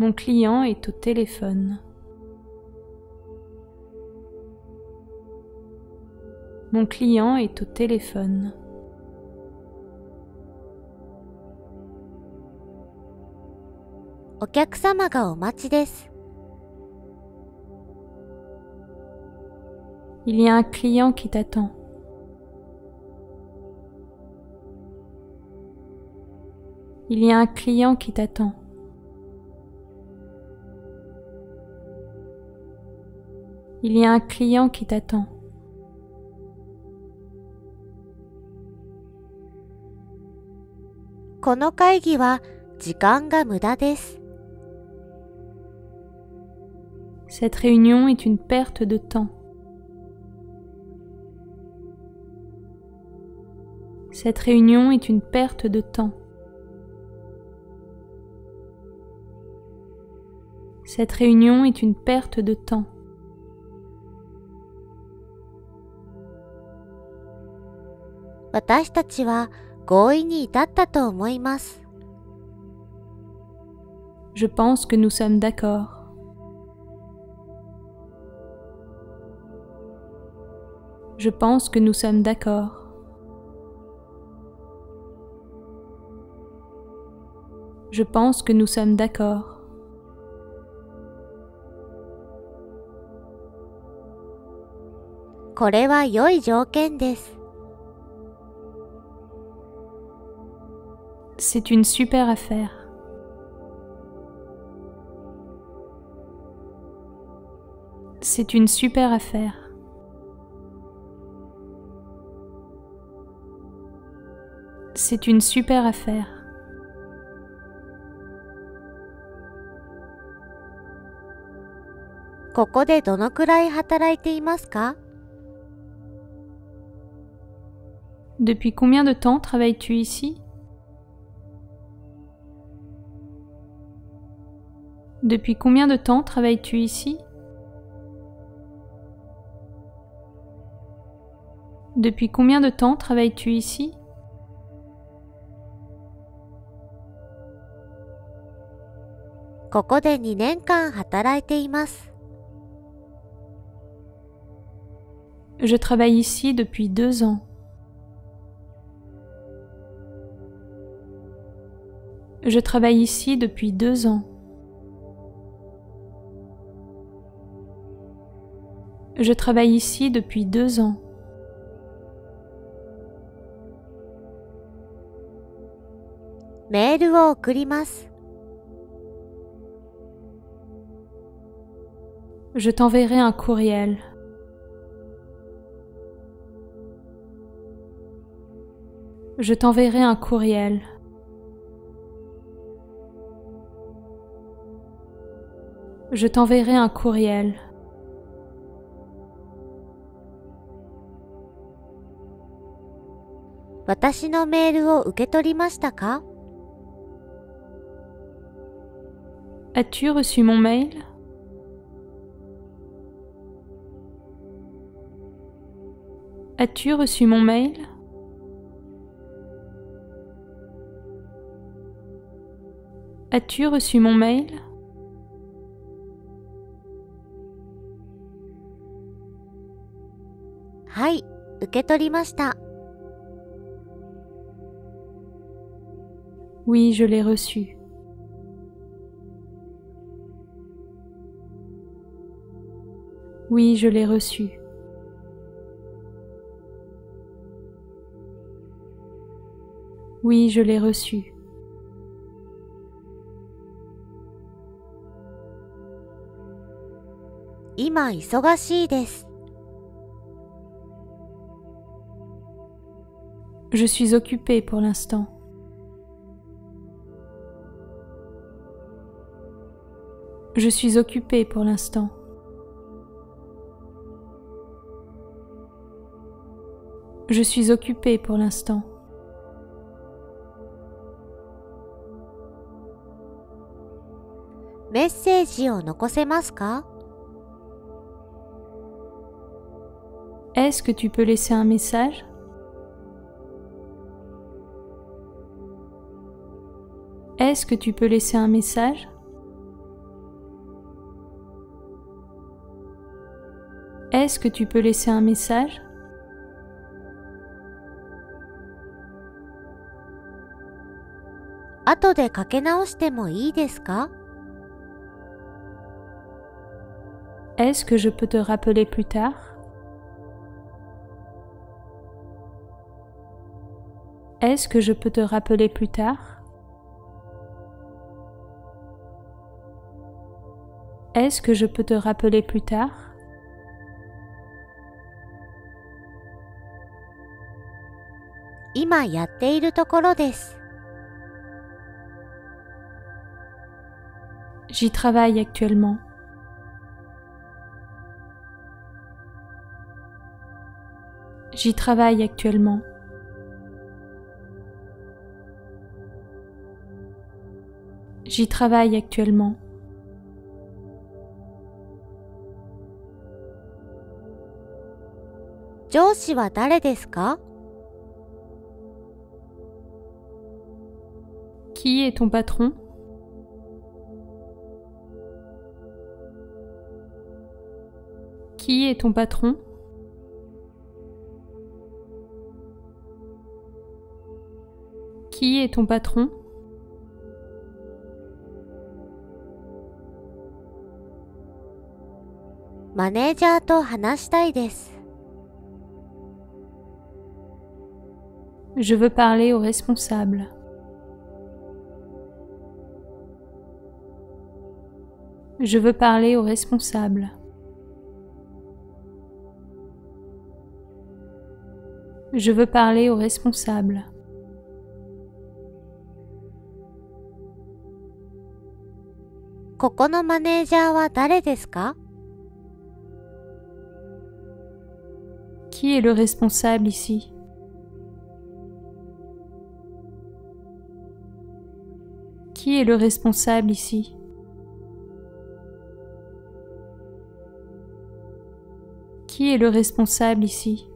Mon client est au téléphone. Mon client est au téléphone. Il y a un client qui t'attend. Il y a un client qui t'attend. Il y a un client qui t'attend. Cette réunion est une perte de temps. Cette réunion est une perte de temps. Cette réunion est une perte de temps. 私たちは合意に至ったと思います。Je pense que nous sommes d'accord. Je pense que nous sommes d'accord. Je pense que nous sommes d'accord. これは良い条件です。C'est une super affaire. C'est une super affaire. C'est une super affaire. Depuis combien de temps travailles-tu ici? Depuis combien de temps travailles-tu ici Depuis combien de temps travailles-tu ici Je travaille ici depuis deux ans. Je travaille ici depuis deux ans. Je travaille ici depuis deux ans. Je t'enverrai un courriel. Je t'enverrai un courriel. Je t'enverrai un courriel. 私のメールを受け取りましたか As-tu reçu mon mail はい、受け取りました。Oui, je l'ai reçu. Oui, je l'ai reçu. Oui, je l'ai reçu. Je suis occupé pour l'instant. Je suis occupée pour l'instant. Je suis occupée pour l'instant. Est-ce que tu peux laisser un message? Est-ce que tu peux laisser un message? Est-ce que tu peux laisser un message? Est-ce que je peux te rappeler plus tard? Est-ce que je peux te rappeler plus tard? Est-ce que je peux te rappeler plus tard? 今やっているところです。J'y travaille actuellement. J'y travaille actuellement. J'y travaille actuellement. 上司は誰ですか Qui est ton patron. Qui est ton patron? Qui est ton patron? Manager Je veux parler au responsable. Je veux parler aux responsables. Je veux parler aux responsables. Qui est le responsable ici? Qui est le responsable ici? Qui est le responsable ici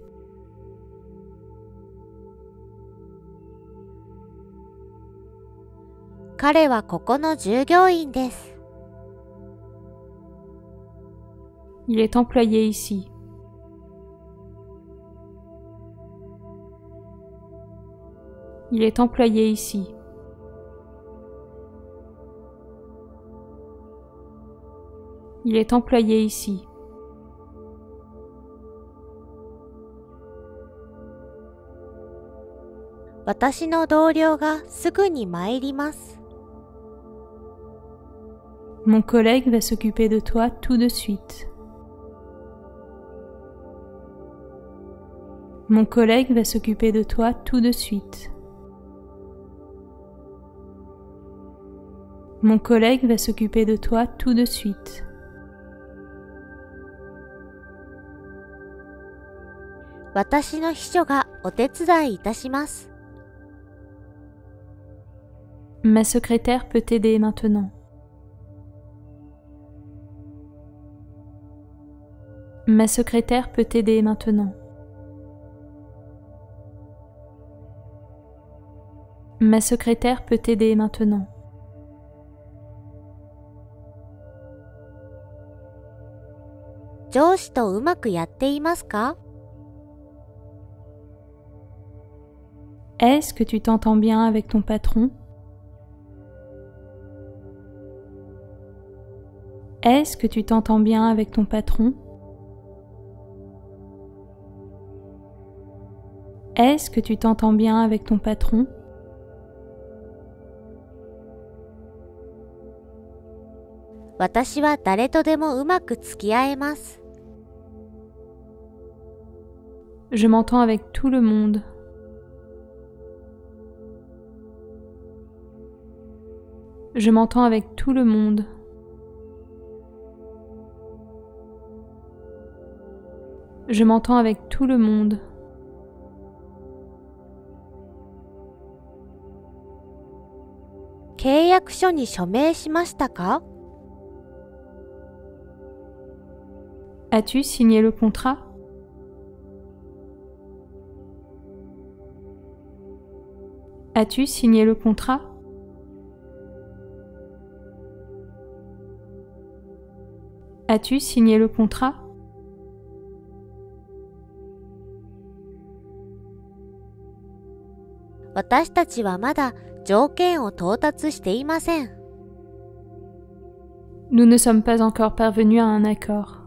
Il est employé ici. Il est employé ici. Il est employé ici. 私の同僚がすぐに参ります。Mon collègue va s'occuper de toi tout de suite. Mon collègue va s'occuper de toi tout de suite. Mon collègue va s'occuper de toi tout de suite. 私の秘書がお手伝いいたします。Ma secrétaire peut t'aider maintenant. Ma secrétaire peut t'aider maintenant. Ma secrétaire peut t'aider maintenant. Est-ce que tu t'entends bien avec ton patron? Est-ce que tu t'entends bien avec ton patron? Est-ce que tu t'entends bien avec ton patron? Je m'entends avec tout le monde. Je m'entends avec tout le monde. Je m'entends avec tout le monde. As-tu signé le contrat? As-tu signé le contrat? As-tu signé le contrat? 私たちはまだ条件を到達していません。Nous ne sommes pas encore parvenus à un accord.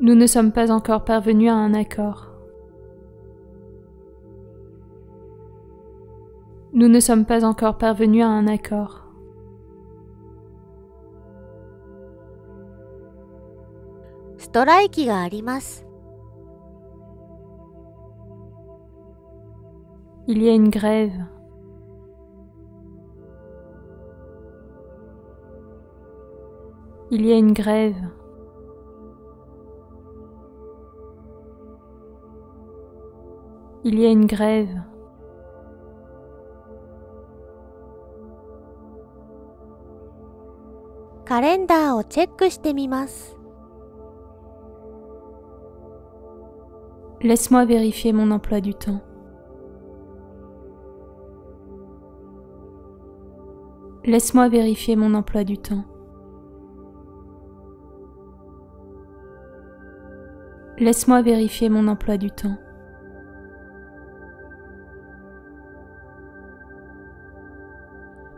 Nous ne sommes pas encore parvenus à un accord. Nous ne sommes pas encore parvenus à un accord. ストライキがあります。Il y a une grève. Il y a une grève. Il y a une grève. カレンダーをチェックしてみます。 Laisse-moi vérifier mon emploi du temps. Laisse-moi vérifier mon emploi du temps. Laisse-moi vérifier mon emploi du temps.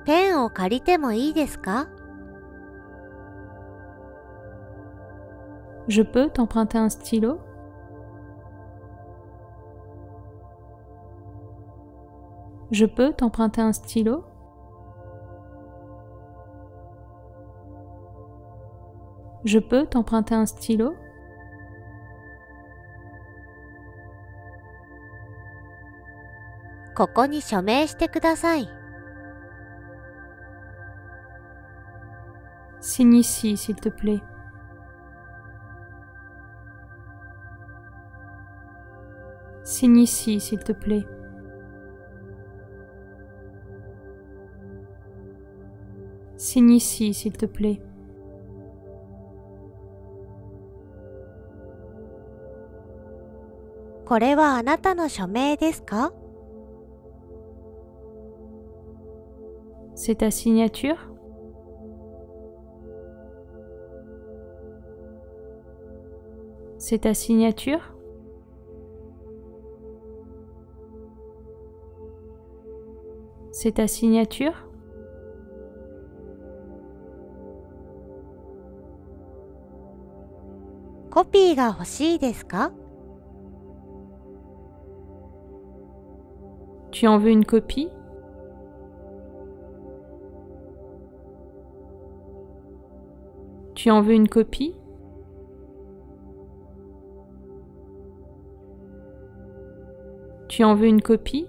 ペンを借りてもいいですか Je peux t'emprunter un stylo Je peux t'emprunter un stylo Je peux t'emprunter un stylo? Signe ici, s'il te plaît. Signe ici, s'il te plaît. Signe ici, s'il te plaît. これはあなたの署名ですか C'est ta signature C'est ta signature C'est ta signature コピーが欲しいですか Tu en veux une copie? Tu en veux une copie? Tu en veux une copie?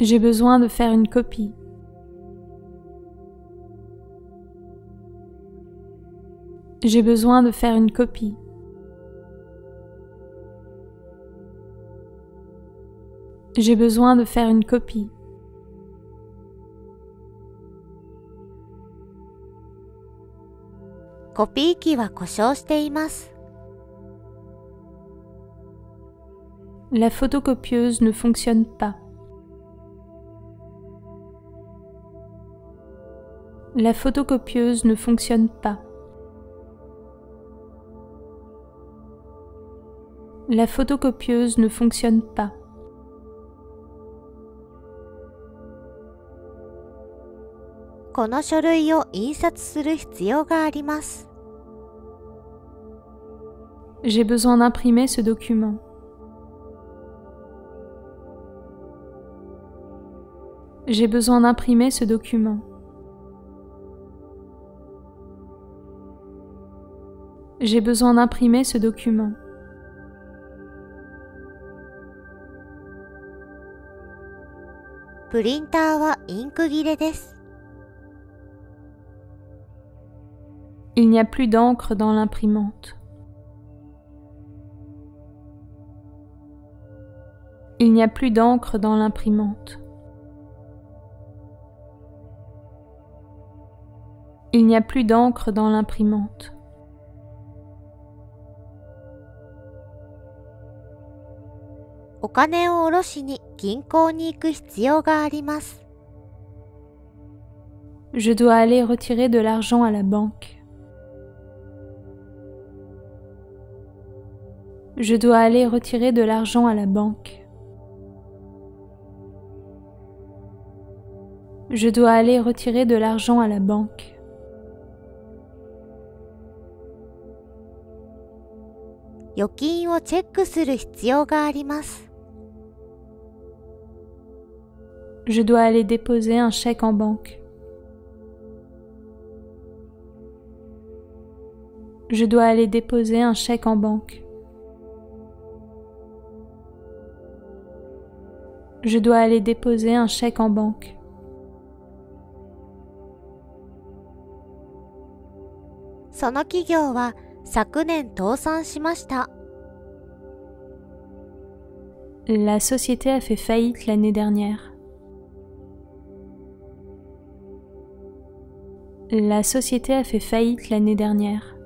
J'ai besoin de faire une copie. J'ai besoin de faire une copie. J'ai besoin de faire une copie. La photocopieuse ne fonctionne pas. La photocopieuse ne fonctionne pas. La photocopieuse ne fonctionne pas. J'ai besoin d'imprimer ce document. J'ai besoin d'imprimer ce document. J'ai besoin d'imprimer ce document. Il n'y a plus d'encre dans l'imprimante. Il n'y a plus d'encre dans l'imprimante. Il n'y a plus d'encre dans l'imprimante. Je dois aller retirer de l'argent à la banque. Je dois aller retirer de l'argent à la banque. Je dois aller retirer de l'argent à la banque. Je dois aller déposer un chèque en banque. Je dois aller déposer un chèque en banque. Je dois aller déposer un chèque en banque. La société a fait faillite l'année dernière. La société a fait faillite l'année dernière.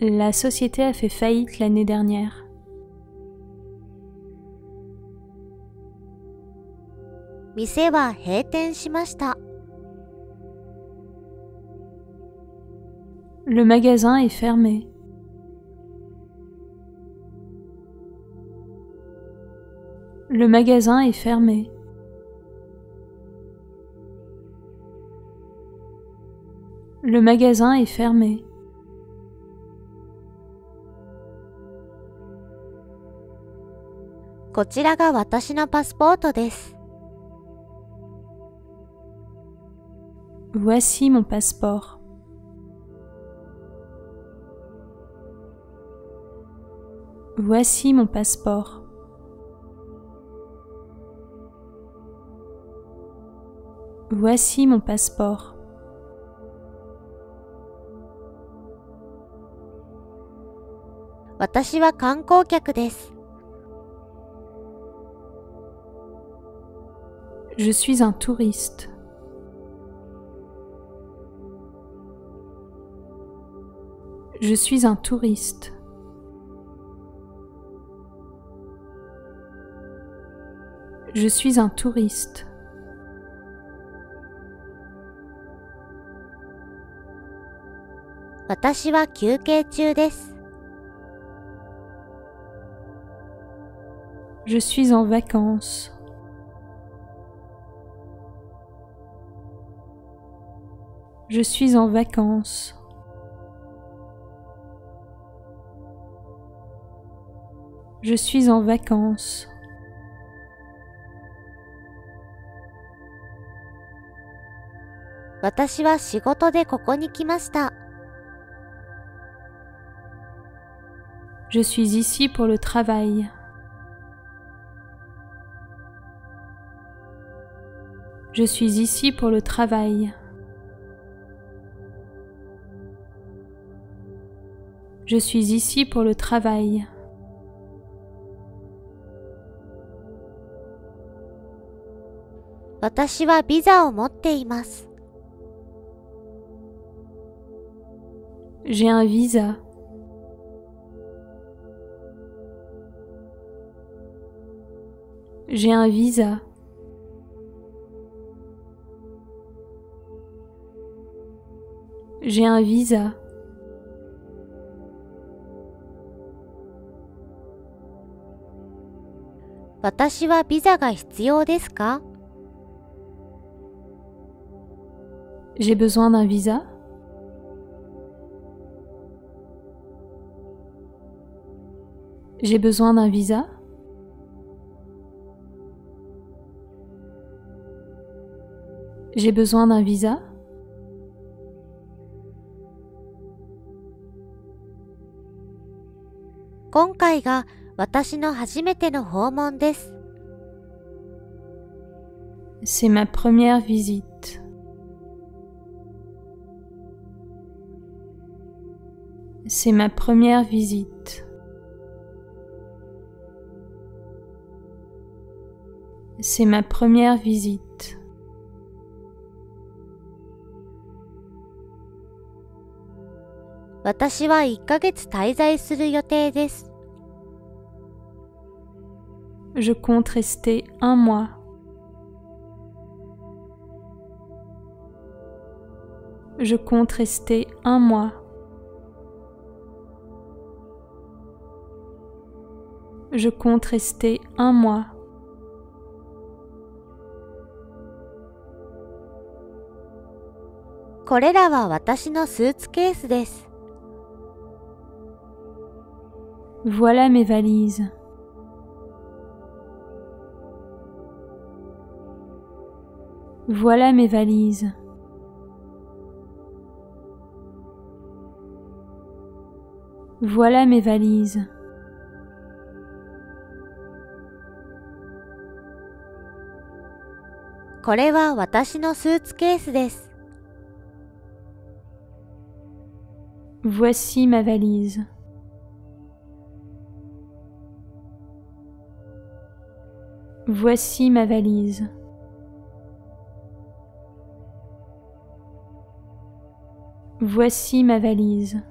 La société a fait faillite l'année dernière. Le magasin est fermé. Le magasin est fermé. Le magasin est fermé. Voici mon passeport. Voici mon passeport. Voici mon passeport. Je suis un touriste. Je suis un touriste. Je suis un touriste. Je suis en vacances. Je suis en vacances. Je suis en vacances. Je suis ici pour le travail. Je suis ici pour le travail. Je suis ici pour le travail. J'ai un visa. J'ai un visa. J'ai un visa. J'ai besoin d'un visa. J'ai besoin d'un visa. J'ai besoin d'un visa 回が私の初めての訪問です。C'est ma première visite. C'est ma première visite. C'est ma première visite. 私は1ヶ月滞在する予定です。je compte rester un mois. Je compte rester un mois. Je compte rester un mois. Voilà mes valises. Voilà mes valises. Voilà mes valises. Voici ma valise. Voici ma valise. Voici ma valise.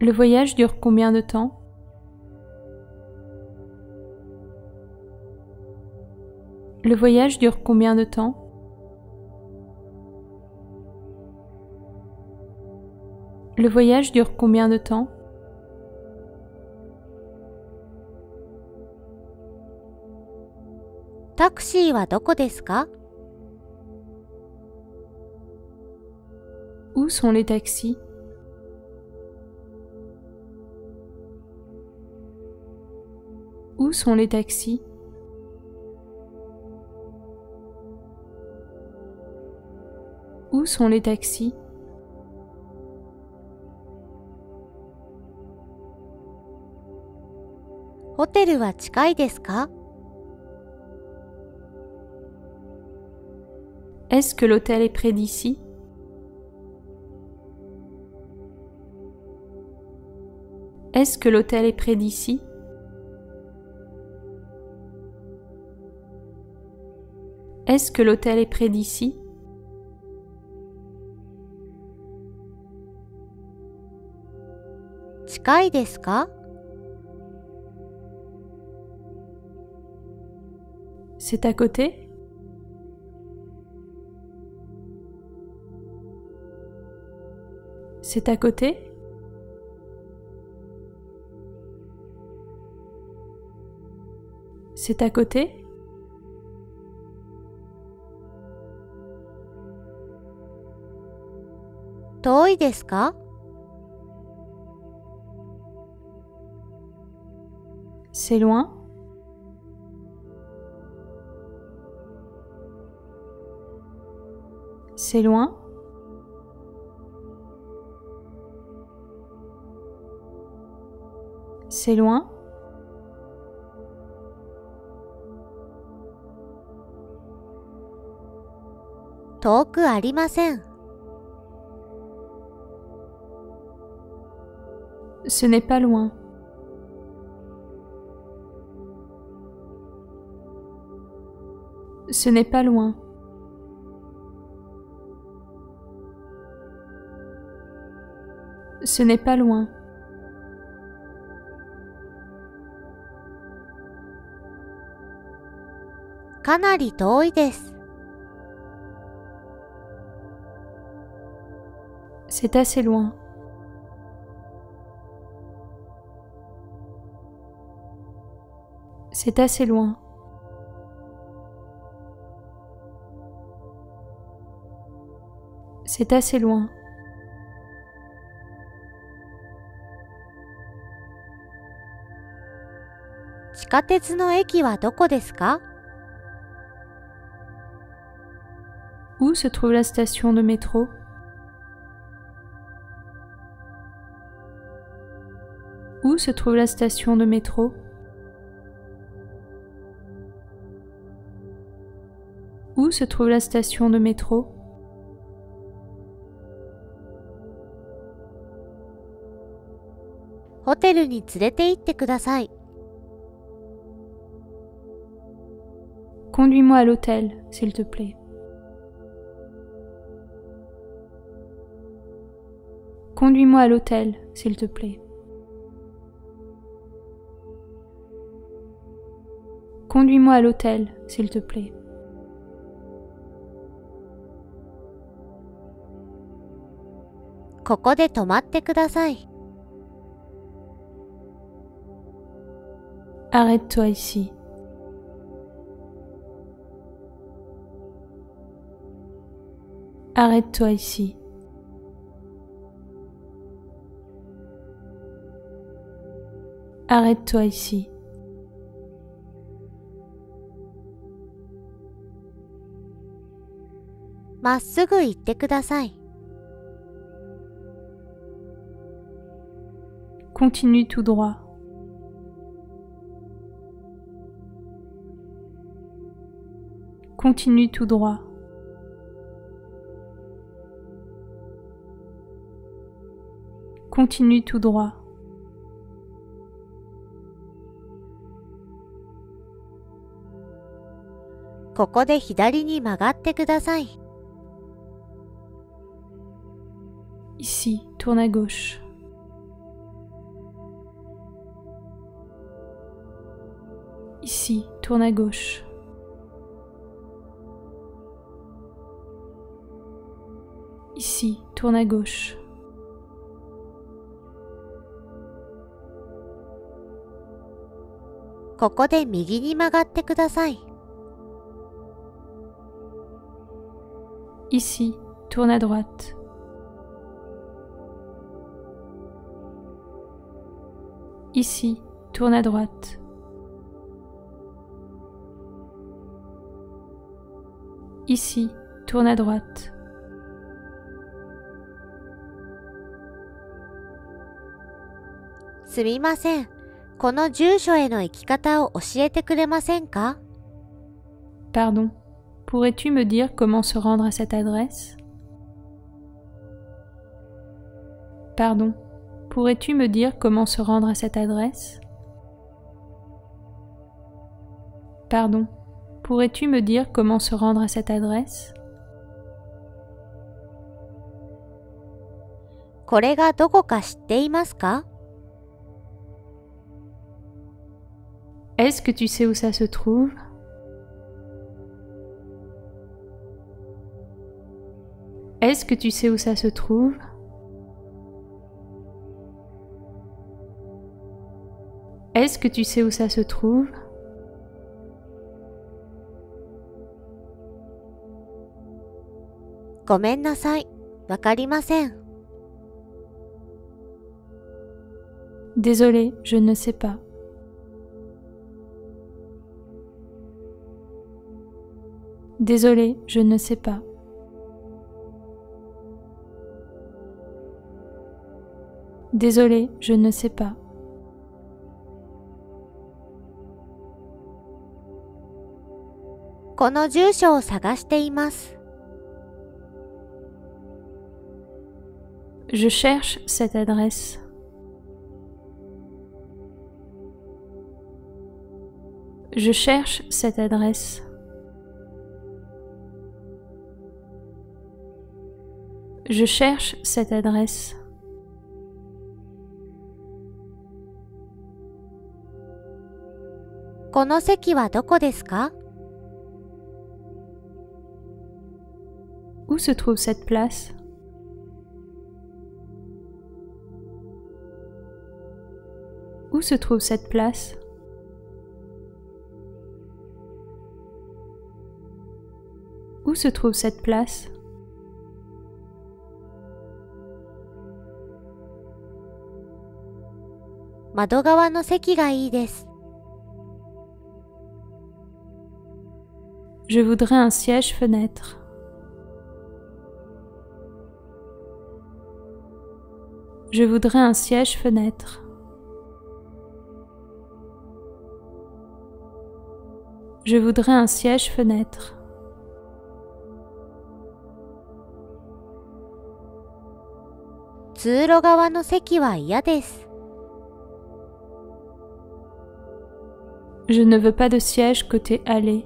Le voyage dure combien de temps? Le voyage dure combien de temps? Le voyage dure combien de temps? Taxi Où sont les taxis? Où sont les taxis? Où sont les taxis? Est-ce que l'hôtel est près d'ici? Est-ce que l'hôtel est près d'ici? Est-ce que l'hôtel est près d'ici? C'est à côté? c'est à côté. C'est à côté. C'est loin. C'est loin. C'est loin Ce n'est pas loin. Ce n'est pas loin. Ce n'est pas loin. C'est assez loin. C'est assez loin. C'est assez loin. Où se trouve la station de métro Où se trouve la station de métro Où se trouve la station de métro Conduis-moi à l'hôtel, s'il te plaît. Conduis-moi à l'hôtel, s'il te plaît. Conduis-moi à l'hôtel, s'il te plaît. Arrête-toi ici. Arrête-toi ici. Arrête-toi ici. Continue tout droit. Continue tout droit. Continue tout droit. Ici, tourne à gauche. Ici, tourne à gauche. Ici, tourne à gauche. Ici, tourne à droite. Ici, tourne à droite. Ici, tourne à droite. Pardon, pourrais-tu me dire comment se rendre à cette adresse? Pardon, pourrais-tu me dire comment se rendre à cette adresse? Pardon, pourrais-tu me dire comment se rendre à cette adresse? Est-ce que tu sais où ça se trouve? Est-ce que tu sais où ça se trouve Est-ce que tu sais où ça se trouve Désolé, je ne sais pas. Désolé, je ne sais pas. Désolée, je ne sais pas. Je cherche cette adresse. Je cherche cette adresse. Je cherche cette adresse. この席はどこですか Où se trouve cette place Où se trouve cette place Où se trouve cette place 窓側の席がいいです。Je voudrais un siège fenêtre. Je voudrais un siège fenêtre. Je voudrais un siège fenêtre. Je ne veux pas de siège côté allée.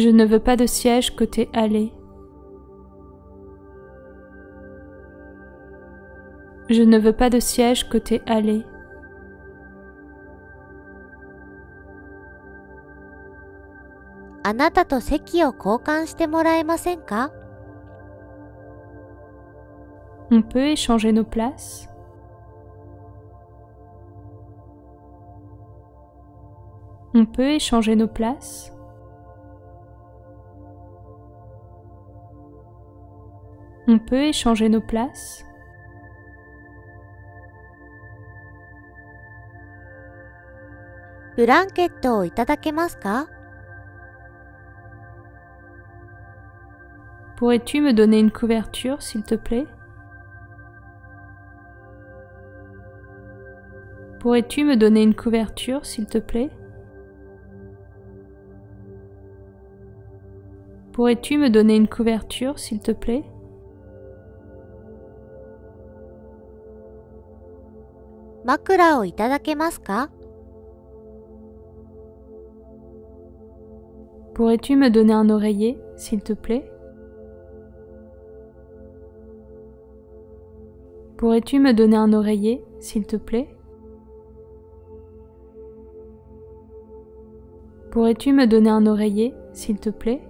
Je ne veux pas de siège côté allée. Je ne veux pas de siège côté allée. On peut échanger nos places? On peut échanger nos places? On peut échanger nos places? Pourrais-tu me donner une couverture, s'il te plaît? Pourrais-tu me donner une couverture, s'il te plaît? Pourrais-tu me donner une couverture, s'il te plaît? 枕をいただけますか Pourrais-tu me donner un oreiller, s'il te plaît Pourrais-tu me donner un oreiller, s'il te plaît Pourrais-tu me donner un oreiller, s'il te plaît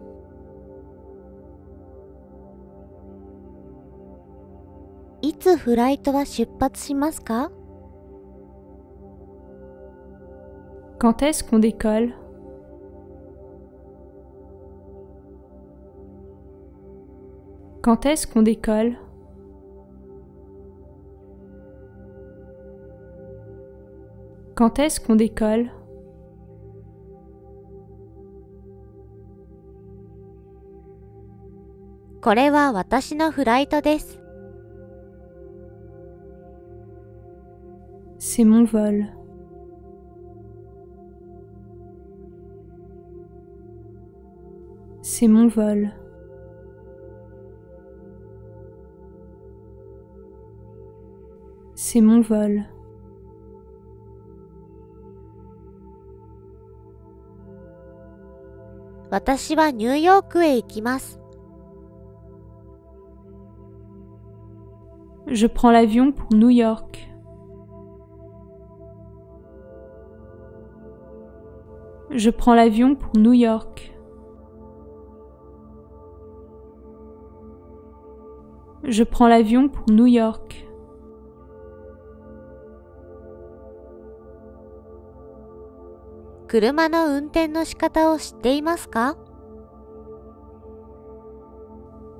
いつフライト Quand est-ce qu'on décolle? Quand est-ce qu'on décolle? Quand est-ce qu'on décolle? C'est mon vol. c'est mon vol. C'est mon vol. Je prends l'avion pour New York. Je prends l'avion pour New York. je prends l'avion pour New York.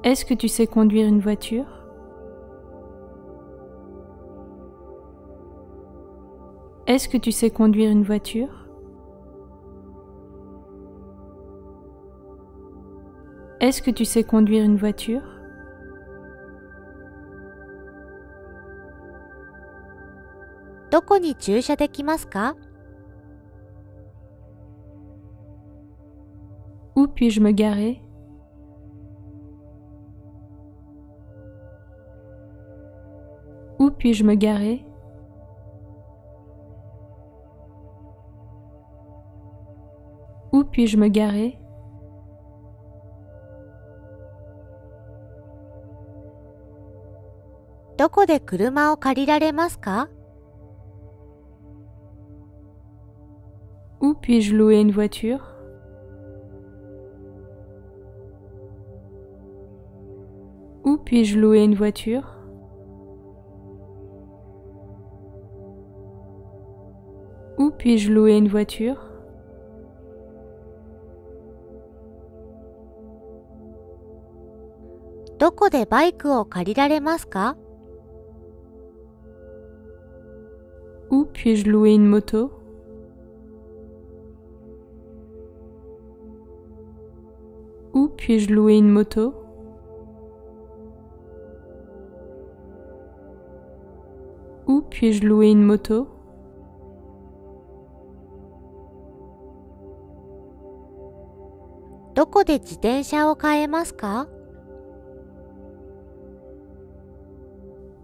Est-ce que tu sais conduire une voiture? Est-ce que tu sais conduire une voiture? Est-ce que tu sais conduire une voiture? こに駐車できますか Où puis-je me garer どこで車を借りられますか Puis-je louer une voiture? Où puis-je louer une voiture? Où puis-je louer une voiture? Où puis-je louer une moto? Puis-je louer une moto? Où puis-je louer une moto?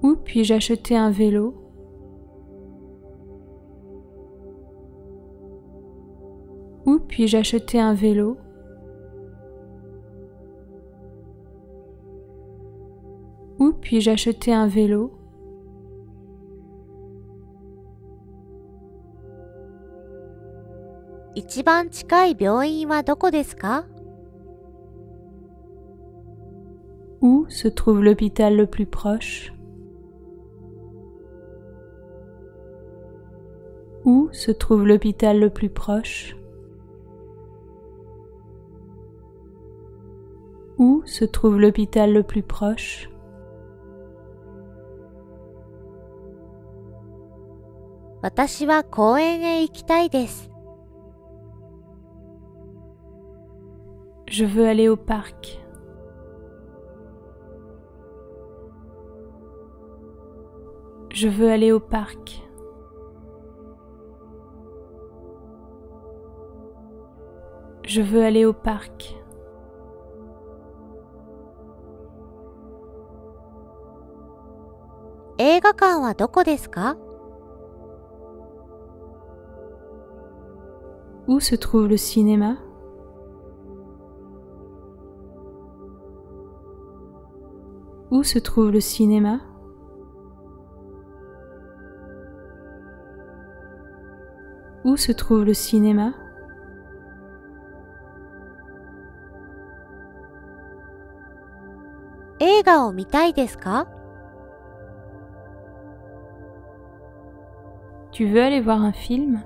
Où puis-je acheter un vélo? Où puis-je acheter un vélo? Puis-je acheter un vélo. Où se trouve l'hôpital le plus proche? Où se trouve l'hôpital le plus proche? Où se trouve l'hôpital le plus proche? 私は公園へ行きたいです。Je veux aller au parc. Je veux aller au parc. Je veux aller au parc. 映画館はどこですか Où se trouve le cinéma? Où se trouve le cinéma? Où se trouve le cinéma? Ega Tu veux aller voir un film?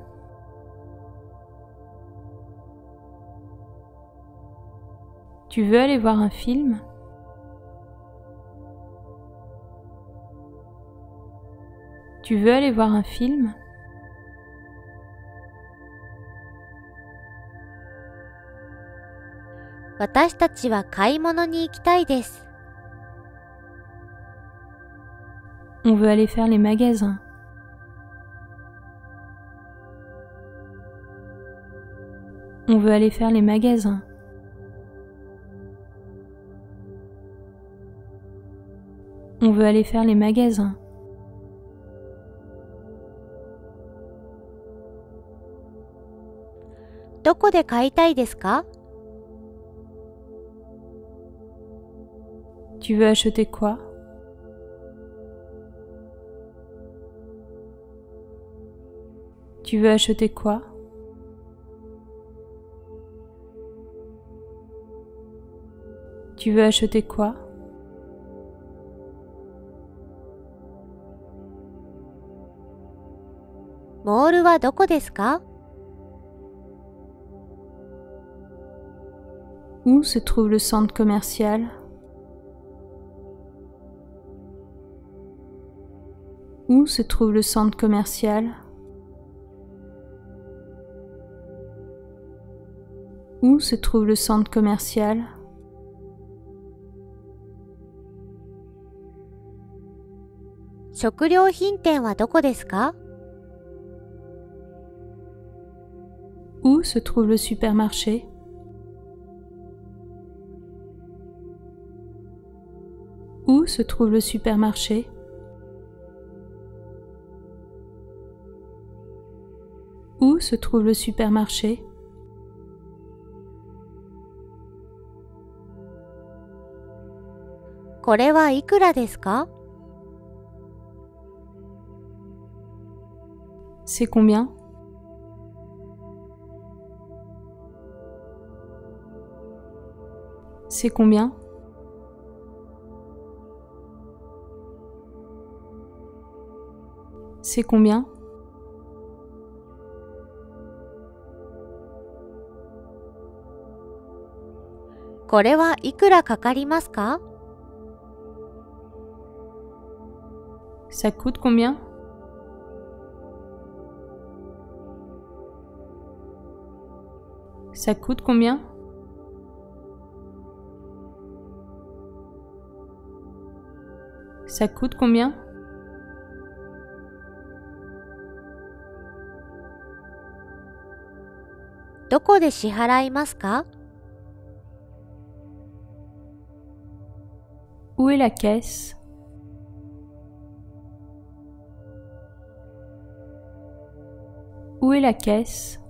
Tu veux aller voir un film? Tu veux aller voir un film? On veut aller faire les magasins. On veut aller faire les magasins. aller faire les magasins. Tu veux acheter quoi? Tu veux acheter quoi? Tu veux acheter quoi? Où se trouve le centre commercial Où se trouve le centre commercial? Où se trouve le centre commercial? Où se trouve le centre commercial? Où se trouve le supermarché? Où se trouve le supermarché? Où se trouve le supermarché? C'est combien? c'est combien? C'est combien? Ça coûte combien? Ça coûte combien? Ça coûte combien Où est la caisse Où est la caisse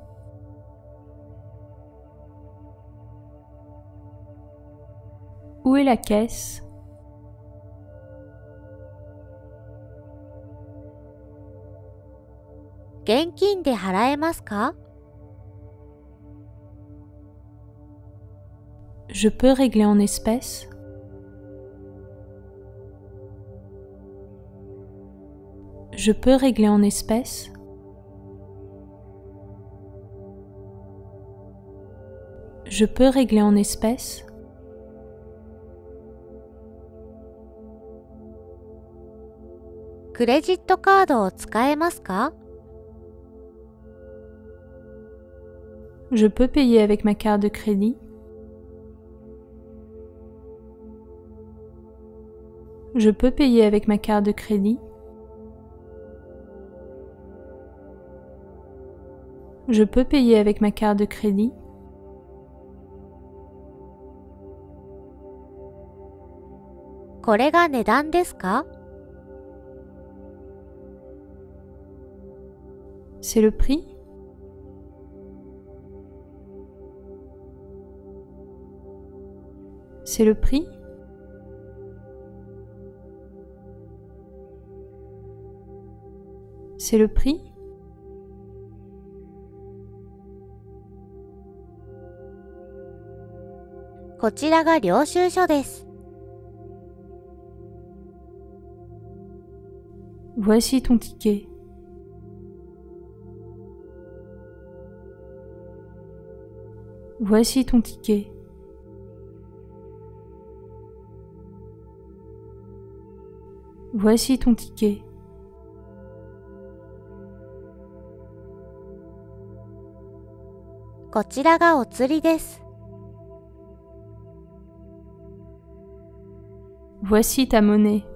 Où est la caisse 現金で払えますか Je peux régler en espèces Je peux régler en espèces Je peux régler en espèces クレジットカードを使えますか Je peux payer avec ma carte de crédit. Je peux payer avec ma carte de crédit. Je peux payer avec ma carte de crédit. C'est le prix C'est le prix C'est le prix Voici ton ticket. Voici ton ticket. Voici ton ticket. Voici ta monnaie.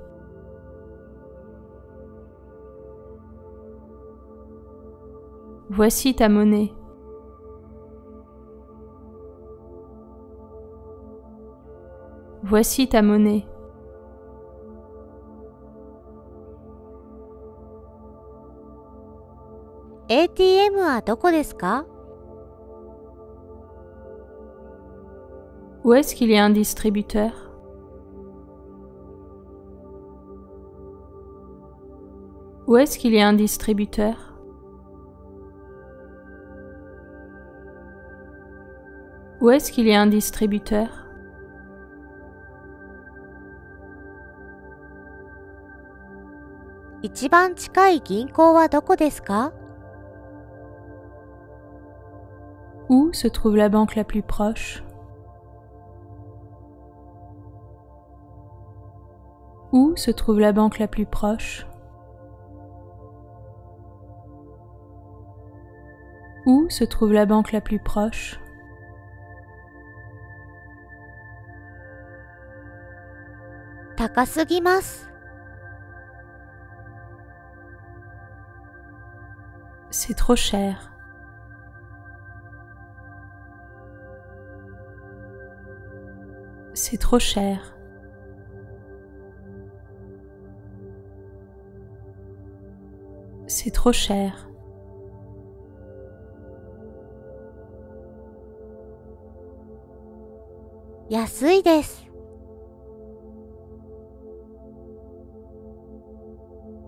Voici ta monnaie. Voici ta monnaie. ATM はどこですか Où est-ce qu'il y a un distributeur 一番近い銀行はどこですか Où se trouve la banque la plus proche? Où se trouve la banque la plus proche? Où se trouve la banque la plus proche? C'est trop cher. C'est trop cher. C'est trop cher.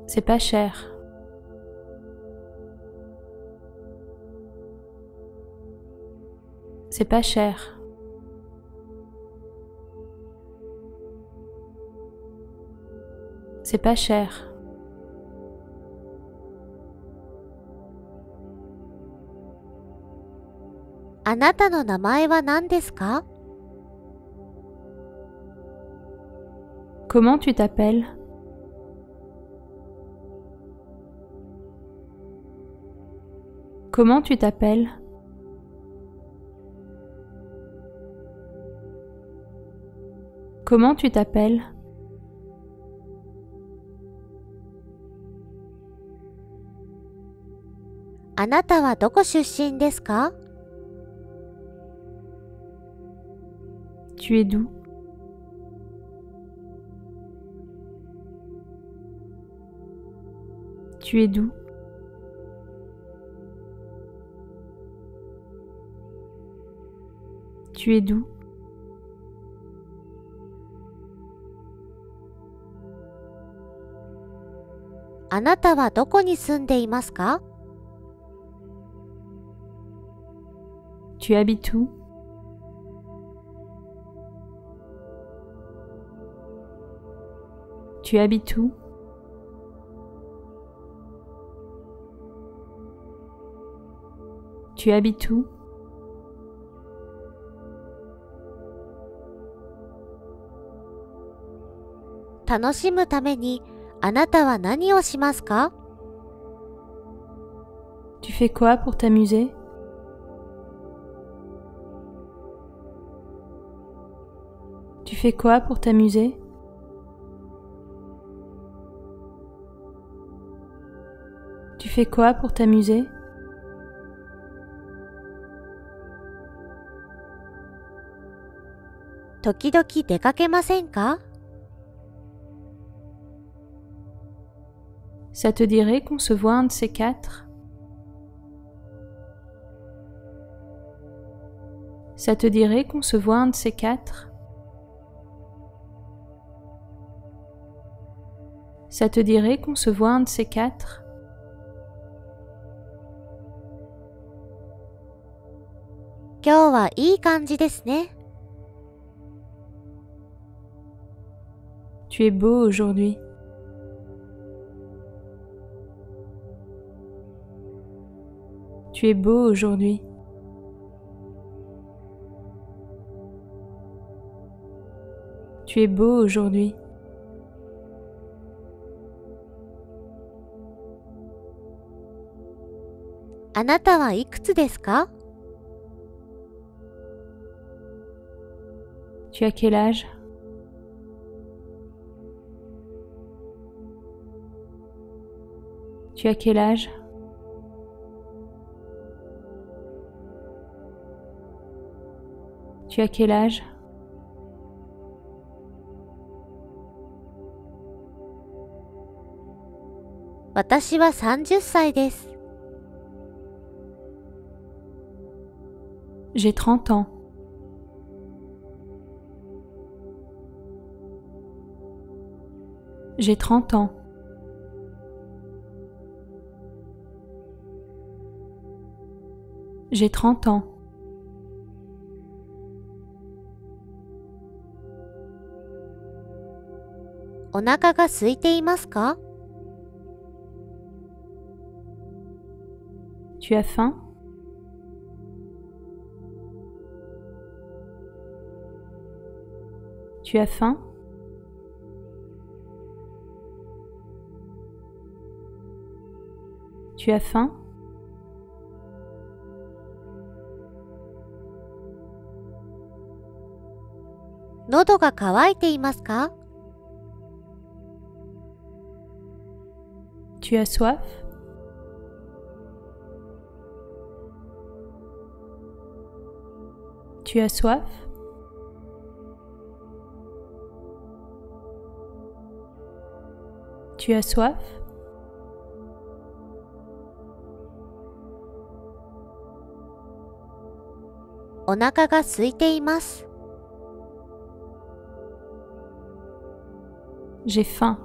C'est pas cher. C'est pas cher. C'est pas cher. Comment tu t'appelles? Comment tu t'appelles? Comment tu t'appelles? あなたはどこ出身ですか Tu es d'où あなたはどこに住んでいますか Tu habites où? Tu habites où? Tu habites où? Tu fais quoi pour t'amuser? Fais quoi pour t'amuser? Tu fais quoi pour t'amuser? Ça te dirait qu'on se voit un de ces quatre? Ça te dirait qu'on se voit un de ces quatre? Ça te dirait qu'on se voit un de ces quatre? Tu es beau aujourd'hui. Tu es beau aujourd'hui. Tu es beau aujourd'hui. あなたはいくつですか Tu as quel âge「Tu as quel âge Tu as quel âge «私は30歳です。J'ai 30 ans. J'ai 30 ans. J'ai 30 ans. Tu as faim? Tu as faim? Tu as faim? Tu as soif? Tu as soif? tu as soif? J'ai faim.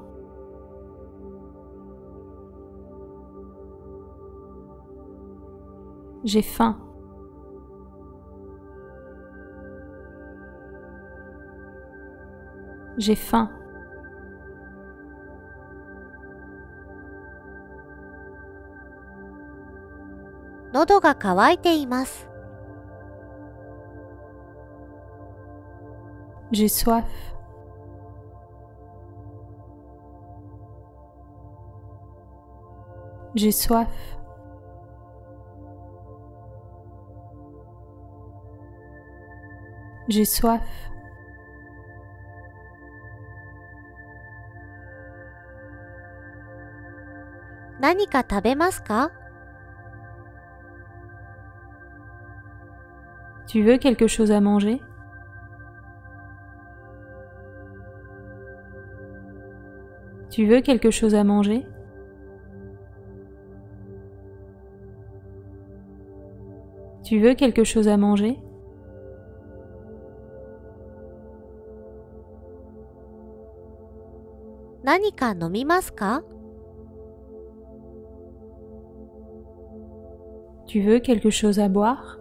J'ai faim. J'ai faim. 喉が渇いています。J'ai soif. 何か食べますか Tu veux quelque chose à manger? Tu veux quelque chose à manger? Tu veux quelque chose à manger? Nanika Tu veux quelque chose à boire?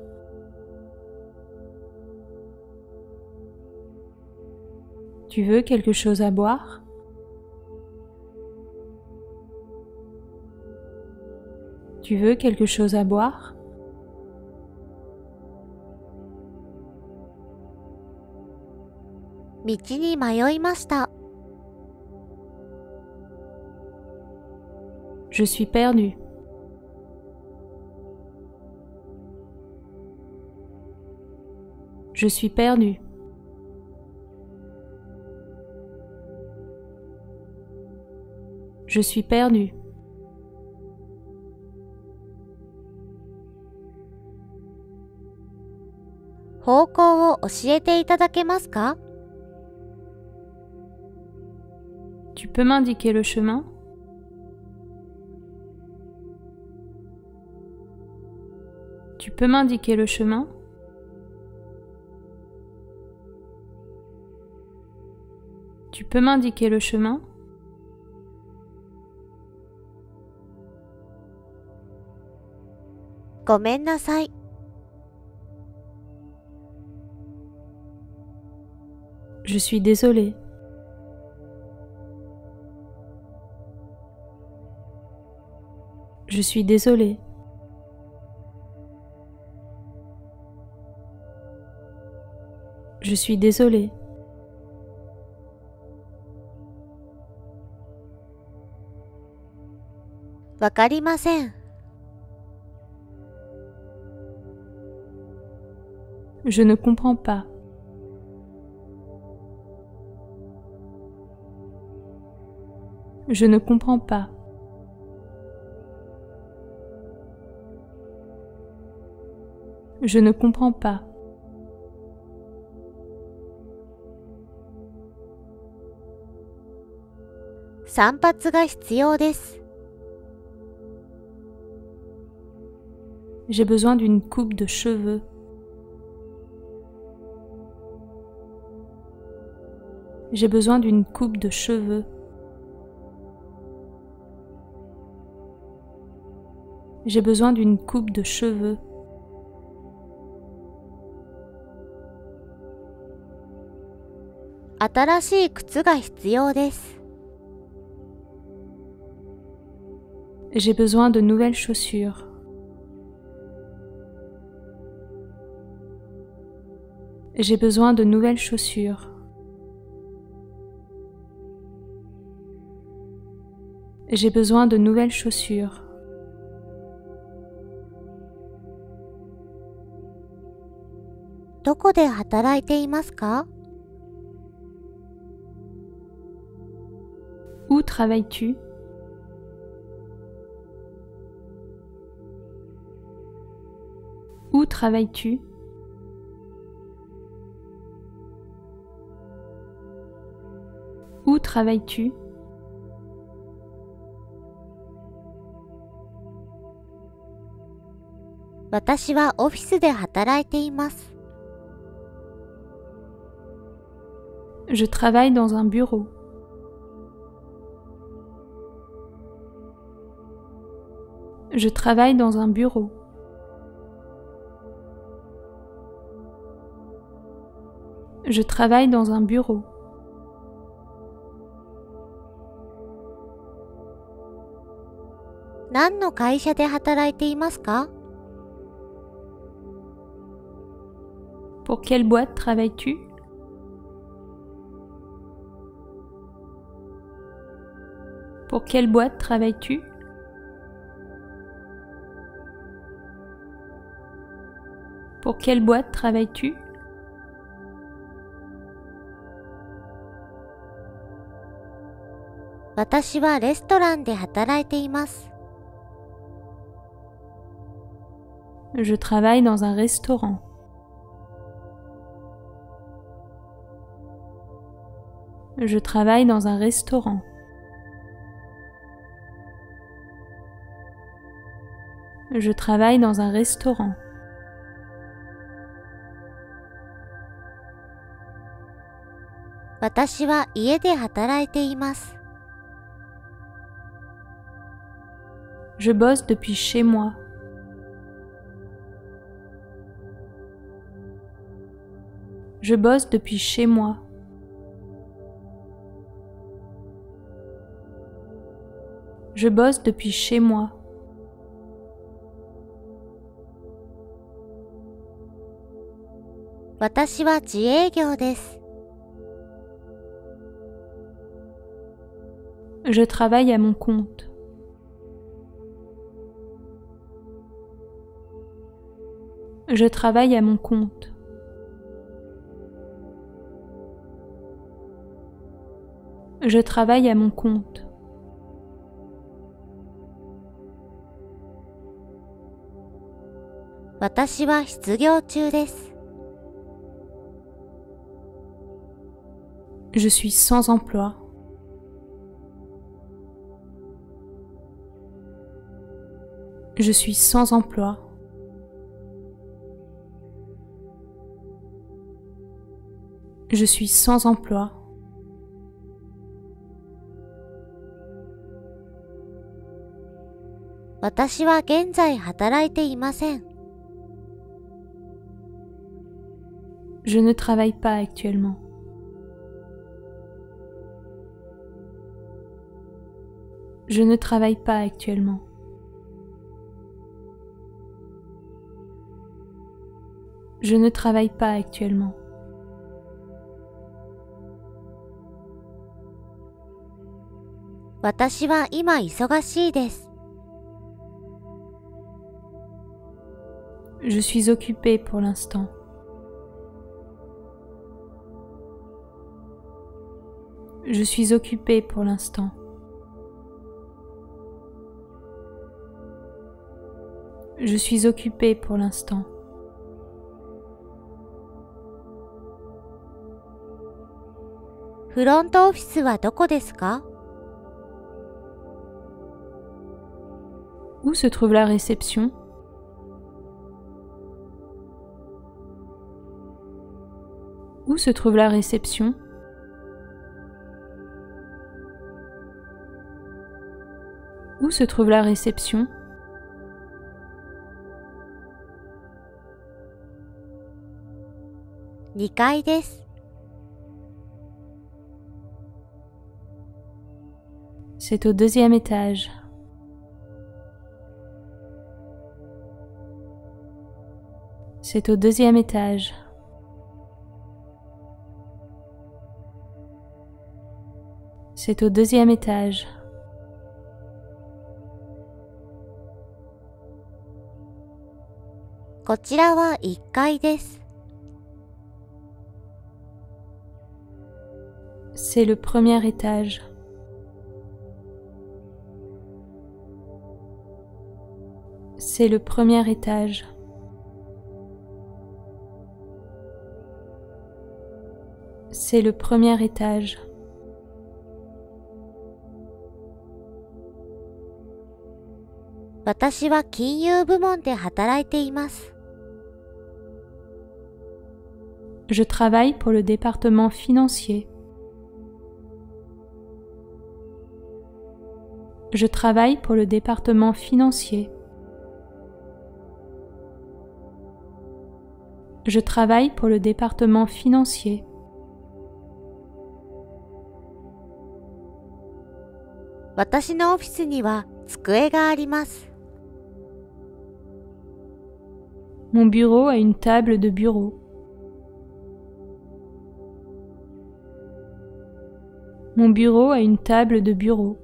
Tu veux quelque chose à boire? Tu veux quelque chose à boire? Je suis perdu. Je suis perdu. Je suis perdu. Tu peux m'indiquer le chemin? Tu peux m'indiquer le chemin? Tu peux m'indiquer le chemin? ごめんなさい。 Je suis désolé. Je suis désolé. Je suis désolé. わ Je ne comprends pas. Je ne comprends pas. Je ne comprends pas. J'ai besoin d'une coupe de cheveux. J'ai besoin d'une coupe de cheveux. J'ai besoin d'une coupe de cheveux. J'ai besoin de nouvelles chaussures. J'ai besoin de nouvelles chaussures. J'ai besoin de nouvelles chaussures. Où travailles-tu? Où travailles-tu? Où travailles-tu? 私はオフィスで働いています。Je travaille dans un bureau. Je travaille dans un bureau. Je travaille dans un bureau. 何の会社で働いていますか Pour quelle boîte travailles-tu? Pour quelle boîte travailles-tu? Pour quelle boîte travailles-tu? Je travaille dans un restaurant. je travaille dans un restaurant. Je travaille dans un restaurant. Je bosse depuis chez moi. Je bosse depuis chez moi. je bosse depuis chez moi. Je travaille à mon compte. Je travaille à mon compte. Je travaille à mon compte. 私は失業中です。Je suis sans emploi. 私は現在働いていません。Je ne travaille pas actuellement. Je ne travaille pas actuellement. Je ne travaille pas actuellement. Je suis occupé pour l'instant. Je suis occupée pour l'instant. Je suis occupée pour l'instant. Où se trouve la réception? Où se trouve la réception? Où se trouve la réception? C'est au deuxième étage. C'est au deuxième étage. C'est au deuxième étage. こちらは1階です。C'est le premier étage. 私は金融部門で働いています。Je travaille pour le département financier. Je travaille pour le département financier. Je travaille pour le département financier. Mon bureau a une table de bureau. Mon bureau a une table de bureau.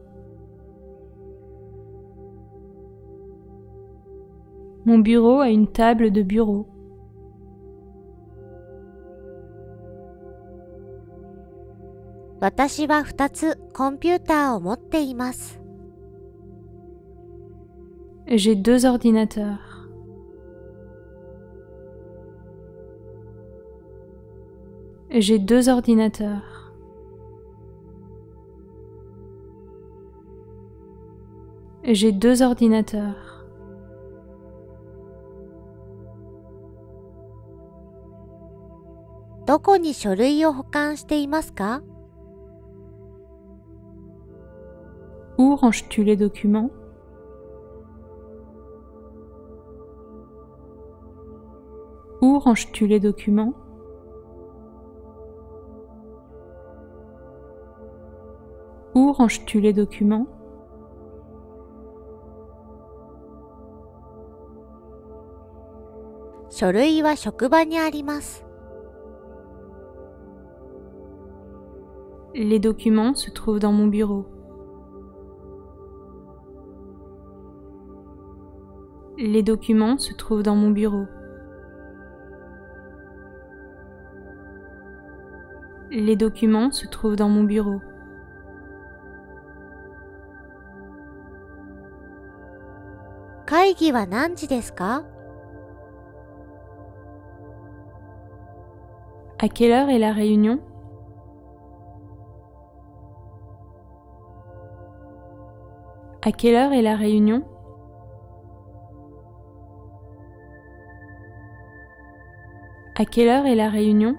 Mon bureau a une table de bureau. J'ai deux ordinateurs. J'ai deux ordinateurs. J'ai deux ordinateurs. Où ranges-tu les documents? Où ranges-tu les documents? Où ranges-tu les documents? Les documents se trouvent dans mon bureau. Les documents se trouvent dans mon bureau. Les documents se trouvent dans mon bureau. À quelle heure est la réunion? À quelle heure est la réunion? À quelle heure est la réunion?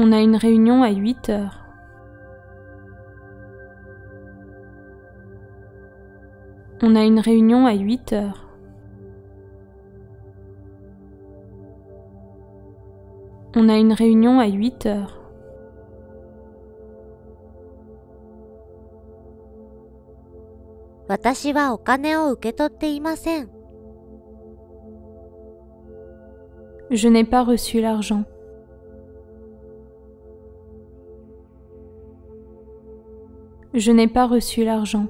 On a une réunion à 8 heures. On a une réunion à 8 heures. On a une réunion à 8 heures. Je n'ai pas reçu l'argent. Je n'ai pas reçu l'argent.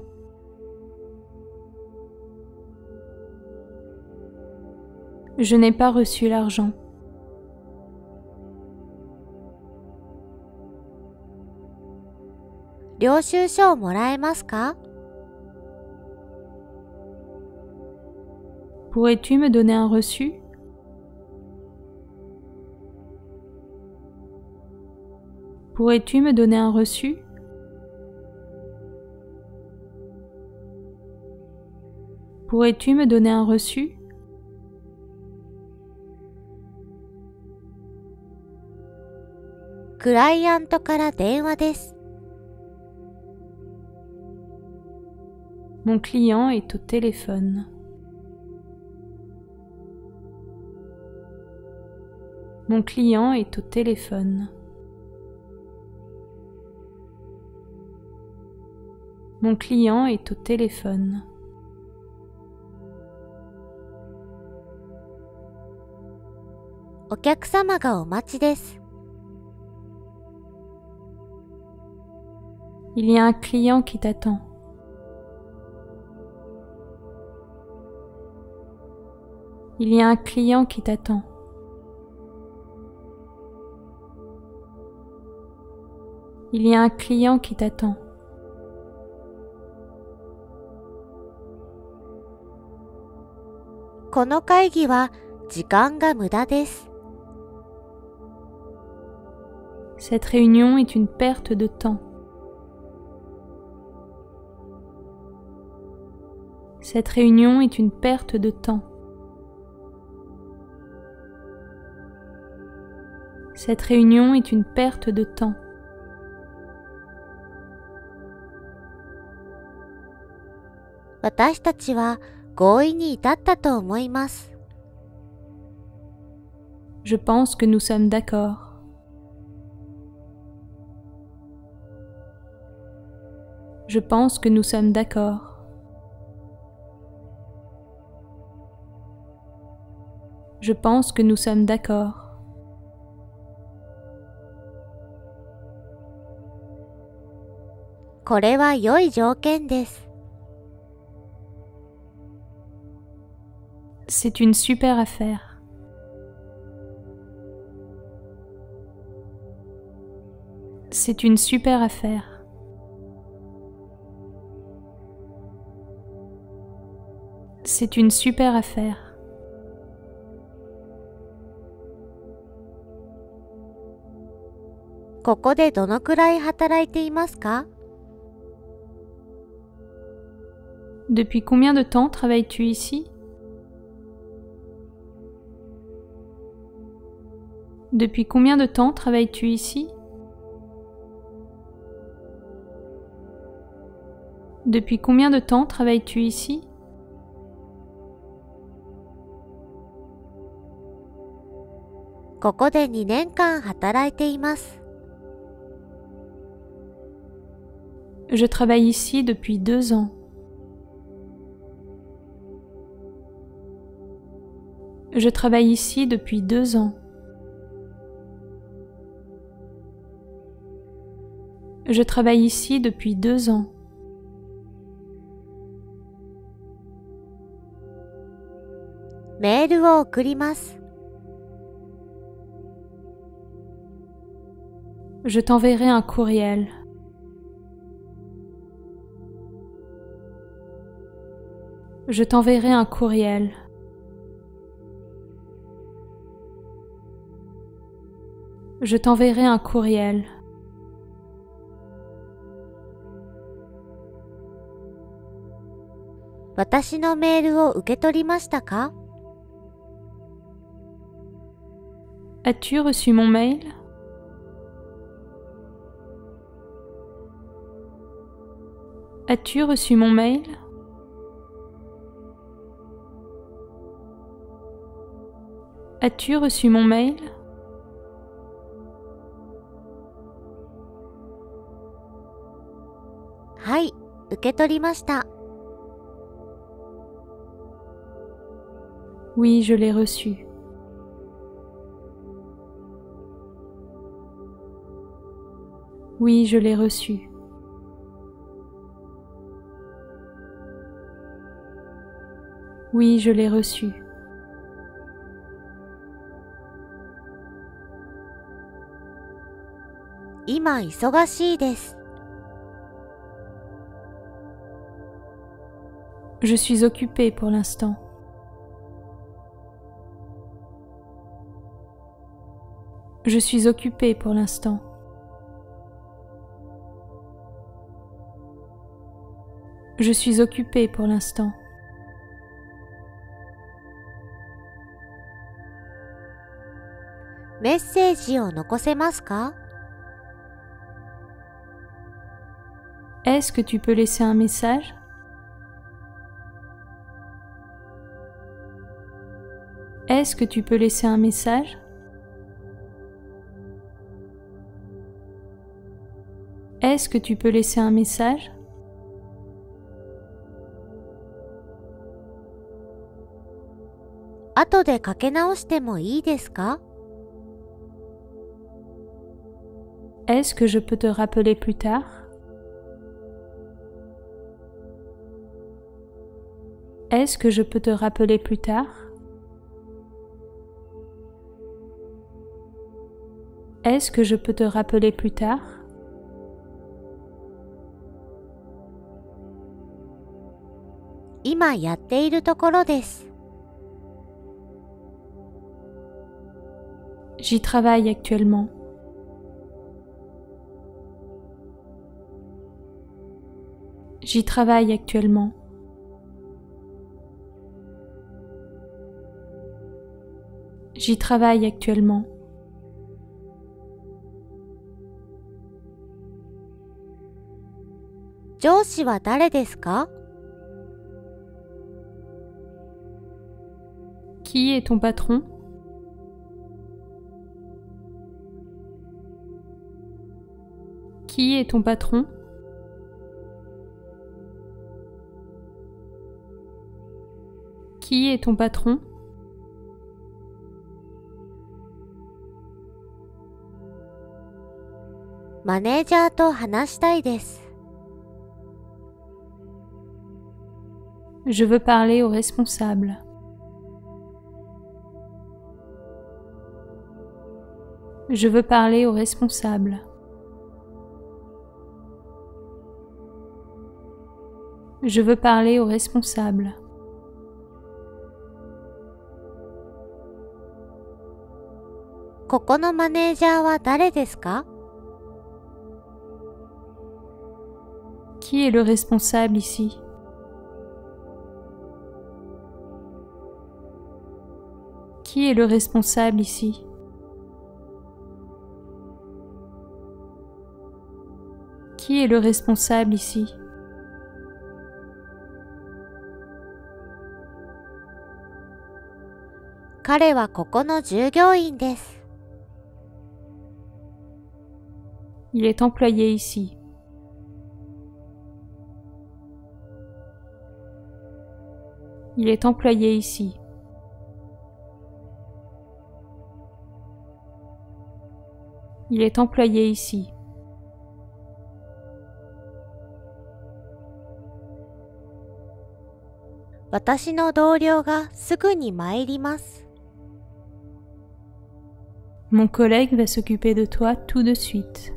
Je n'ai pas reçu l'argent. Pourrais-tu me donner un reçu? Pourrais-tu me donner un reçu? Pourrais-tu me donner un reçu? Mon client est au téléphone. Mon client est au téléphone. Mon client est au téléphone. Il y a un client qui t'attend. Il y a un client qui t'attend. Il y a un client qui t'attend. Cette réunion est une perte de temps. Cette réunion est une perte de temps. Cette réunion est une perte de temps. Je pense que nous sommes d'accord. Je pense que nous sommes d'accord. Je pense que nous sommes d'accord. C'est une super affaire. C'est une super affaire. C'est une super affaire. ここでどのくらい働いていますか Depuis combien de temps travailles-tu ici Depuis combien de temps travailles-tu ici Depuis combien de temps travailles-tu ici ここで2年間働いています。Je travaille ici depuis deux ans. Je travaille ici depuis deux ans. Je travaille ici depuis deux ans. Je t'enverrai un courriel. je t'enverrai un courriel. Je t'enverrai un courriel. As-tu reçu mon mail? As-tu reçu mon mail? As-tu reçu mon mail? Oui, je l'ai reçu. Oui, je l'ai reçu. Oui, je l'ai reçu. 今忙しいです。 Je suis occupée pour l'instant. Je suis occupée pour l'instant. Je suis occupée pour l'instant. メ Est-ce que tu peux laisser un message? Est-ce que tu peux laisser un message? Est-ce que tu peux laisser un message? Est-ce que je peux te rappeler plus tard? Est-ce que je peux te rappeler plus tard? Est-ce que je peux te rappeler plus tard? J'y travaille actuellement. J'y travaille actuellement. J'y travaille actuellement. Qui est ton patron? Qui est ton patron? Qui est ton patron? マネージャーと話したいです。 Je veux parler au responsable. Je veux parler au responsable. Je veux parler au responsable. ここのマネージャーは誰ですか qui est le responsable ici. Qui est le responsable ici? Qui est le responsable ici? Il est employé ici. il est employé ici. Il est employé ici. Mon collègue va s'occuper de toi tout de suite.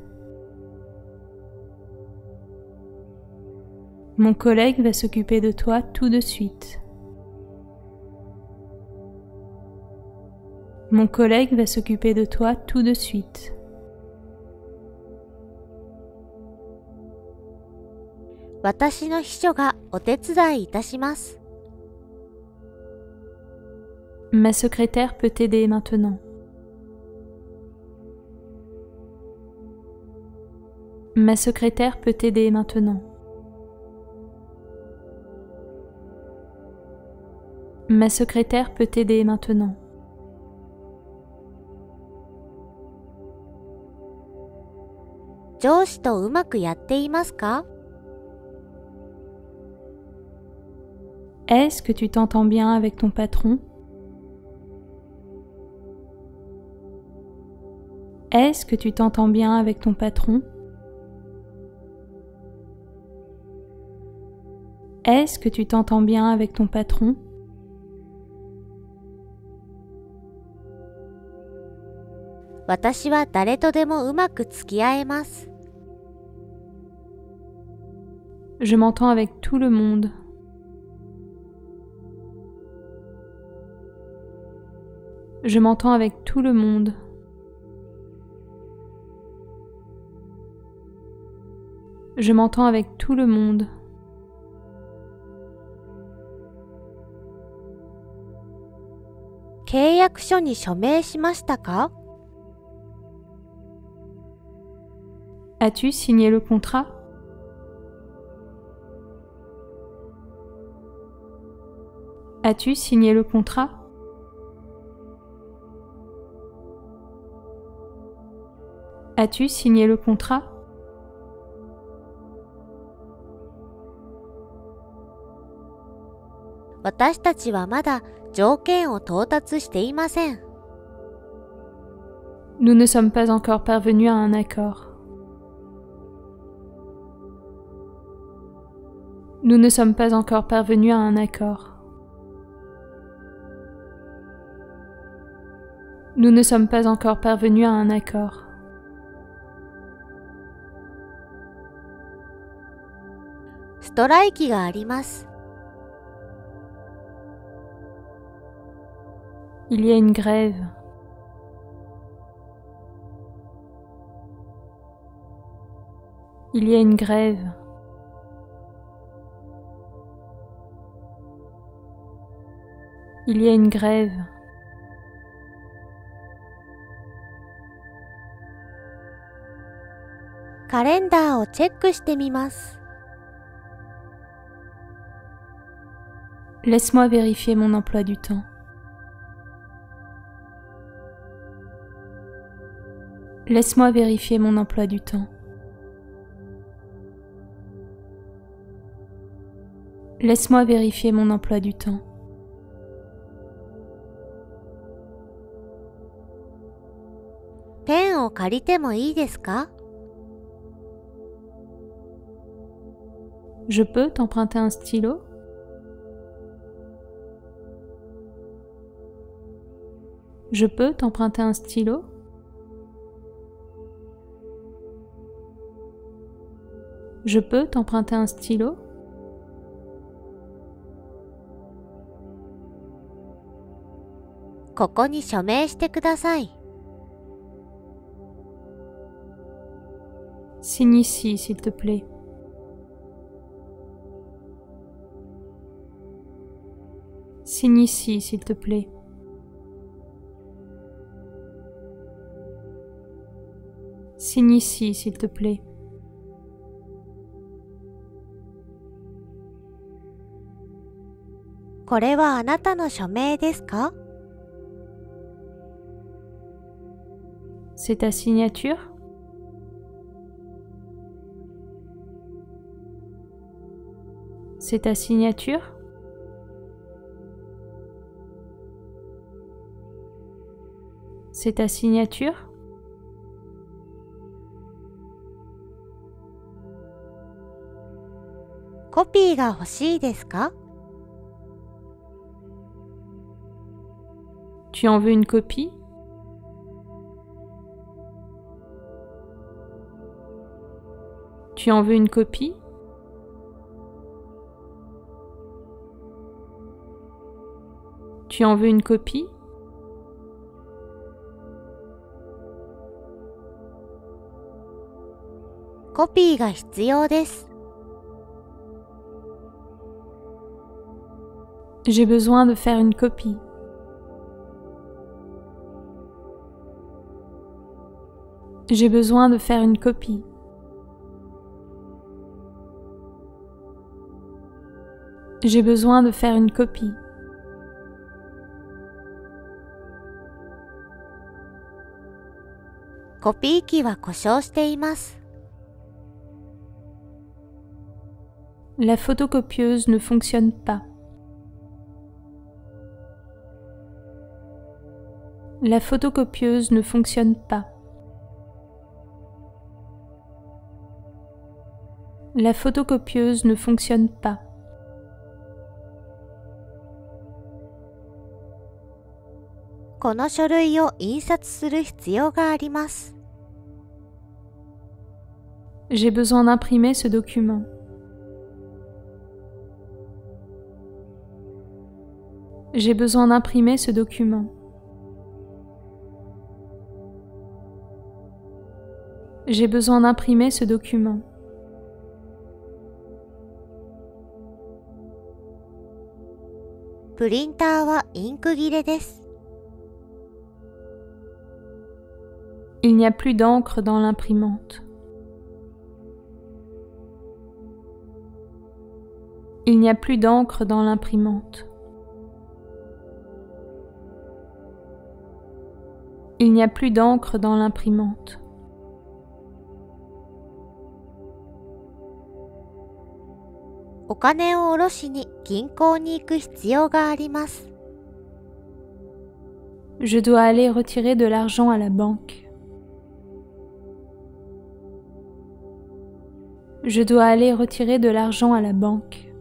Mon collègue va s'occuper de toi tout de suite. Mon collègue va s'occuper de toi tout de suite. Ma secrétaire peut t'aider maintenant. Ma secrétaire peut t'aider maintenant. Ma secrétaire peut t'aider maintenant. 上司とうまくやっていますか Est-ce que tu t'entends bien avec ton patron Est-ce que tu t'entends bien avec ton patron Est-ce que tu t'entends bien avec ton patron 私は誰とでもう Je m'entends avec tout le monde. Je m'entends avec tout le monde. Je m'entends avec tout le monde. As-tu signé le contrat? As-tu signé le contrat? As-tu signé le contrat? Nous ne sommes pas encore parvenus à un accord. Nous ne sommes pas encore parvenus à un accord. Nous ne sommes pas encore parvenus à un accord. Il y a une grève. Il y a une grève. Il y a une grève. カレンダーをチェックしてみます。 Laisse-moi vérifier mon emploi du temps. Laisse-moi vérifier mon emploi du temps. Laisse-moi vérifier mon emploi du temps. ペンを借りてもいいですか Je peux t'emprunter un stylo? Je peux t'emprunter un stylo? Je peux t'emprunter un stylo? Signe ici, s'il te plaît. Signe ici, s'il te plaît. Signe ici, s'il te plaît. C'est ta signature? C'est ta signature? C'est ta signature? Copie Tu en veux une copie? Tu en veux une copie? Tu en veux une copie? コピーが必要です。J'ai besoin de faire une copie. J'ai besoin de faire une copie. J'ai besoin de faire une copie. コピー機は故障しています。La photocopieuse ne fonctionne pas. La photocopieuse ne fonctionne pas. La photocopieuse ne fonctionne pas. J'ai besoin d'imprimer ce document. j'ai besoin d'imprimer ce document. J'ai besoin d'imprimer ce document. Il n'y a plus d'encre dans l'imprimante. Il n'y a plus d'encre dans l'imprimante. Il n'y a plus d'encre dans l'imprimante. Je dois aller retirer de l'argent à la banque. Je dois aller retirer de l'argent à la banque.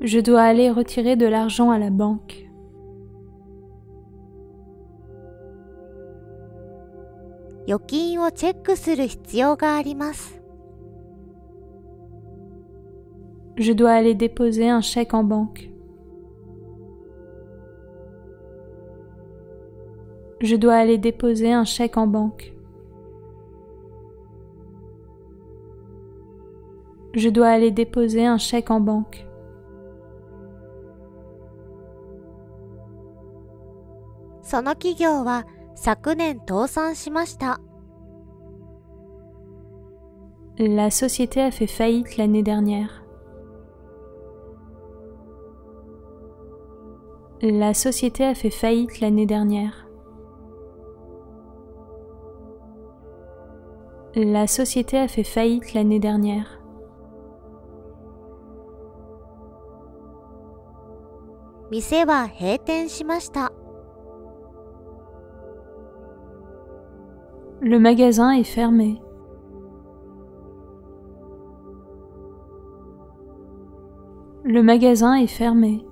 Je dois aller retirer de l'argent à la banque. 預金をチェックする必要があります。 Je dois aller déposer un chèque en banque. Je dois aller déposer un chèque en banque. Je dois aller déposer un chèque en banque. 昨年倒産しました。La société a fait faillite l'année dernière. La société a fait faillite l'année dernière. La société a fait faillite l'année dernière. 店は閉店 Le magasin est fermé. Le magasin est fermé.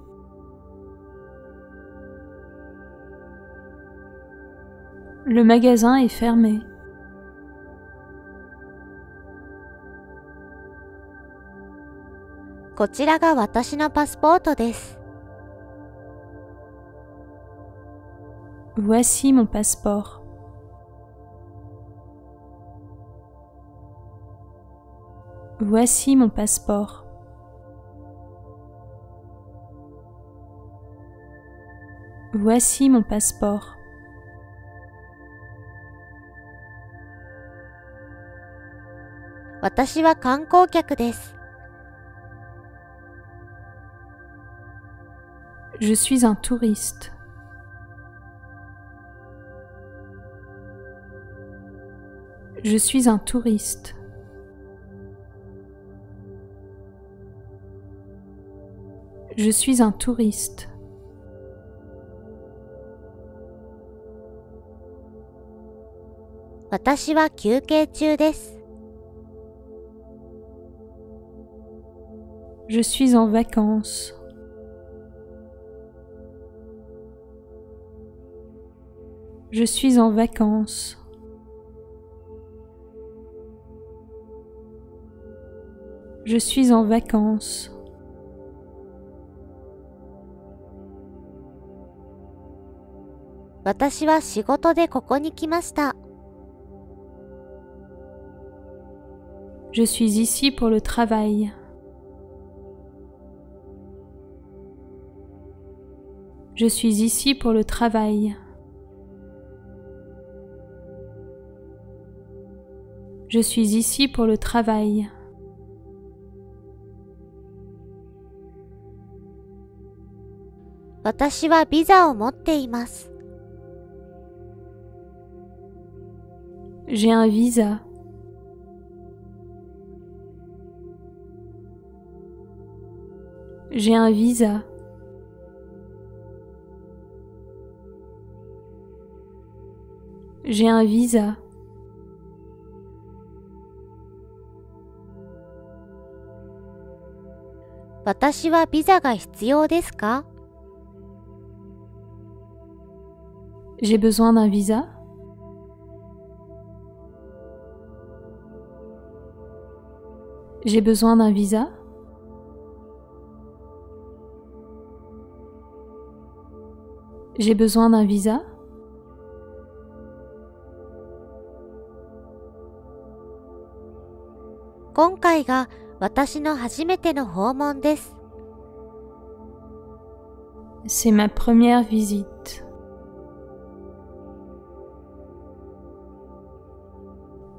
Le magasin est fermé. Voici mon passeport. Voici mon passeport. Voici mon passeport. Je suis un touriste. Je suis un touriste. Je suis un touriste. Je suis en vacances. Je suis en vacances. Je suis en vacances. 私は仕事でここに来ました。Je suis ici pour le travail. 私はビザを持っています。J'ai un visa. J'ai un visa. J'ai un visa. J'ai besoin d'un visa J'ai besoin d'un visa J'ai besoin d'un visa C'est ma première visite.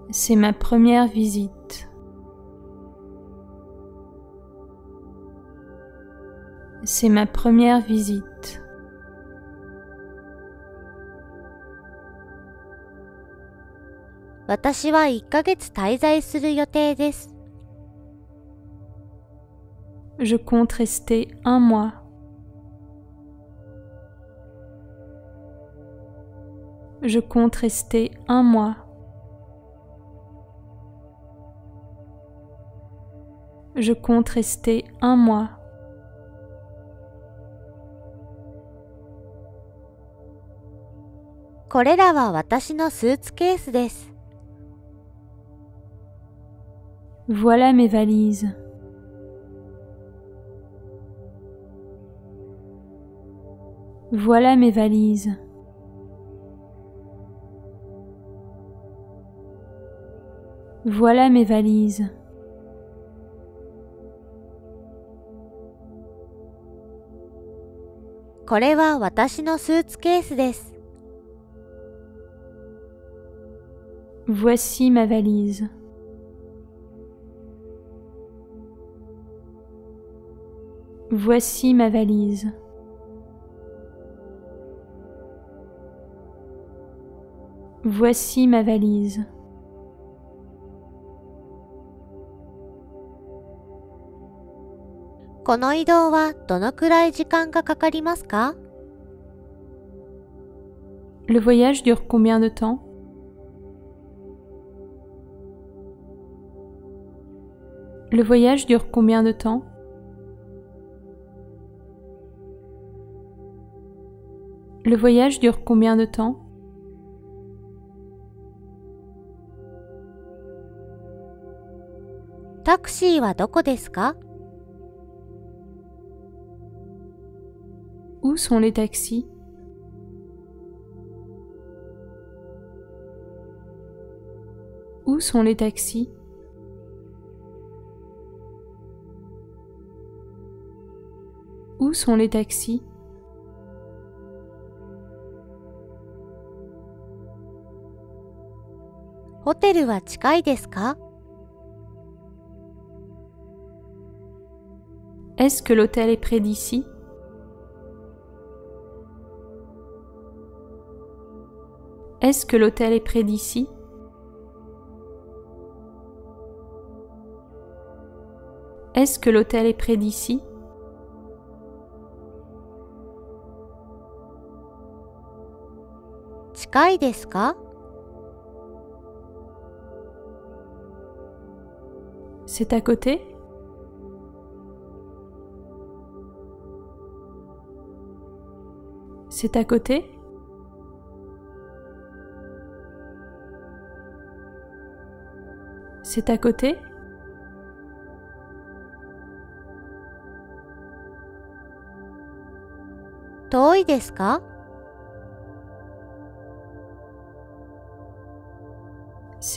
C'est ma première visite. C'est ma première visite. Je compte rester un mois. Je compte rester un mois. Je compte rester un mois. これらは私のスーツケースです。Voilà mes valises. Voilà mes valises. Voilà mes valises. これは私のスーツケースです。Voici ma valise. Voici ma valise. Voici ma valise. Le voyage dure combien de temps? Le voyage dure combien de temps Le voyage dure combien de temps Taxi Où sont les taxis Où sont les taxis sont les taxis. Est-ce que l'hôtel est près d'ici? Est-ce que l'hôtel est près d'ici? Est-ce que l'hôtel est près d'ici? 近いですか C'est à côté C'est à côté C'est à côté 遠いですか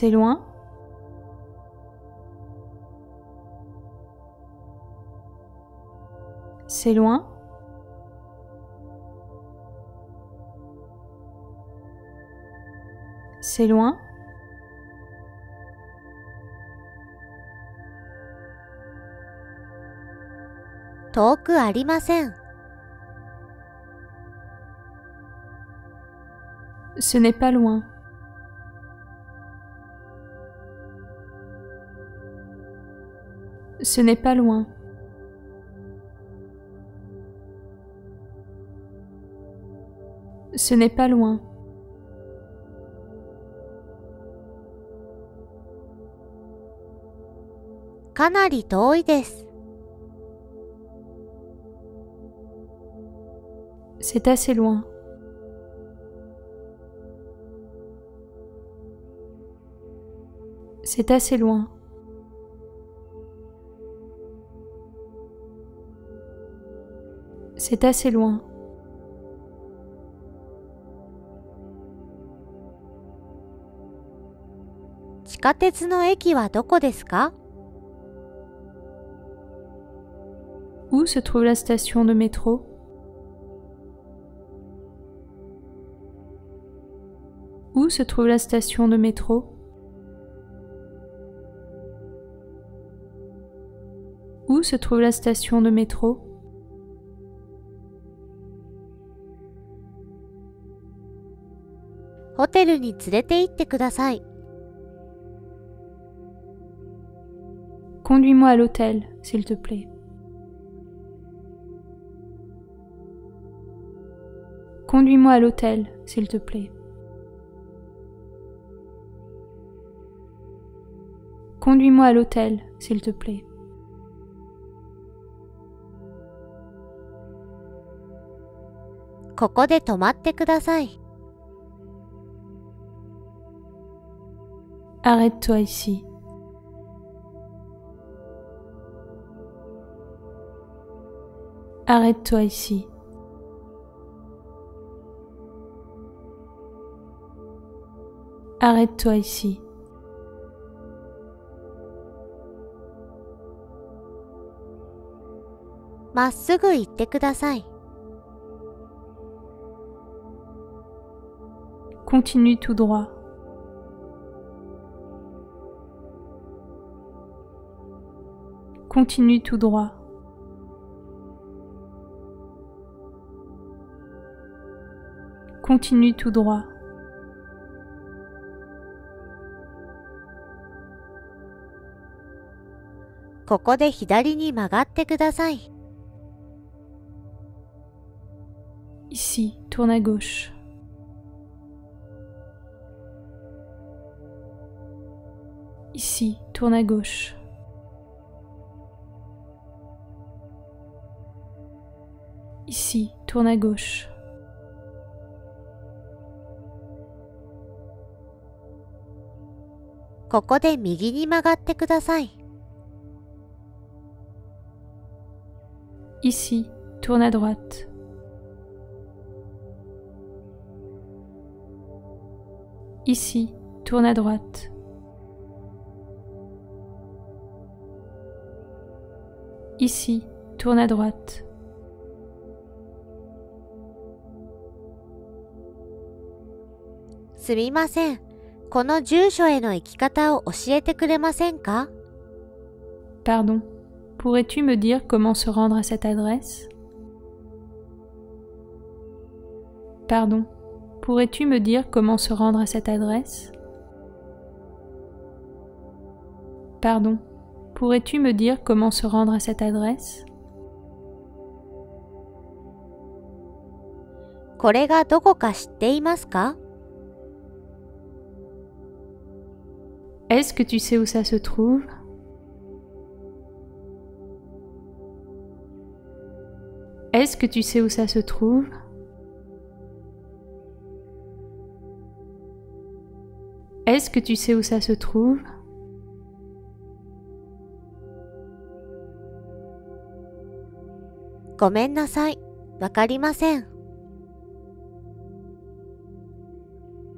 c'est loin C'est loin C'est loin Toku arimasen. Ce n'est pas loin. ce n'est pas loin. Ce n'est pas loin. C'est assez loin. C'est assez loin. c'est assez loin. Où se trouve la station de métro? Où se trouve la station de métro? Où se trouve la station de métro? ホテルに連れて行ってください。Conduis-moi à l'hôtel, s'il te plaît. Conduis-moi à l'hôtel, s'il te plaît. Conduis-moi à l'hôtel, s'il te plaît. ここで泊まってください。Arrête-toi ici. Arrête-toi ici. Arrête-toi ici. Continue tout droit. Continue tout droit. Continue tout droit. Ici, tourne à gauche. Ici, tourne à gauche. Tourne à gauche. Ici, tourne à droite. Ici, tourne à droite. Ici, tourne à droite. すみません。この住所への行き方を教えてくれませんか Pardon, pourrais-tu me dire comment se rendre à cette adresse Pardon, pourrais-tu me dire comment se rendre à cette adresse Pardon, pourrais-tu me dire comment se rendre à cette adresse これがどこか知っていますか Est-ce que tu sais où ça se trouve? Est-ce que tu sais où ça se trouve? Est-ce que tu sais où ça se trouve?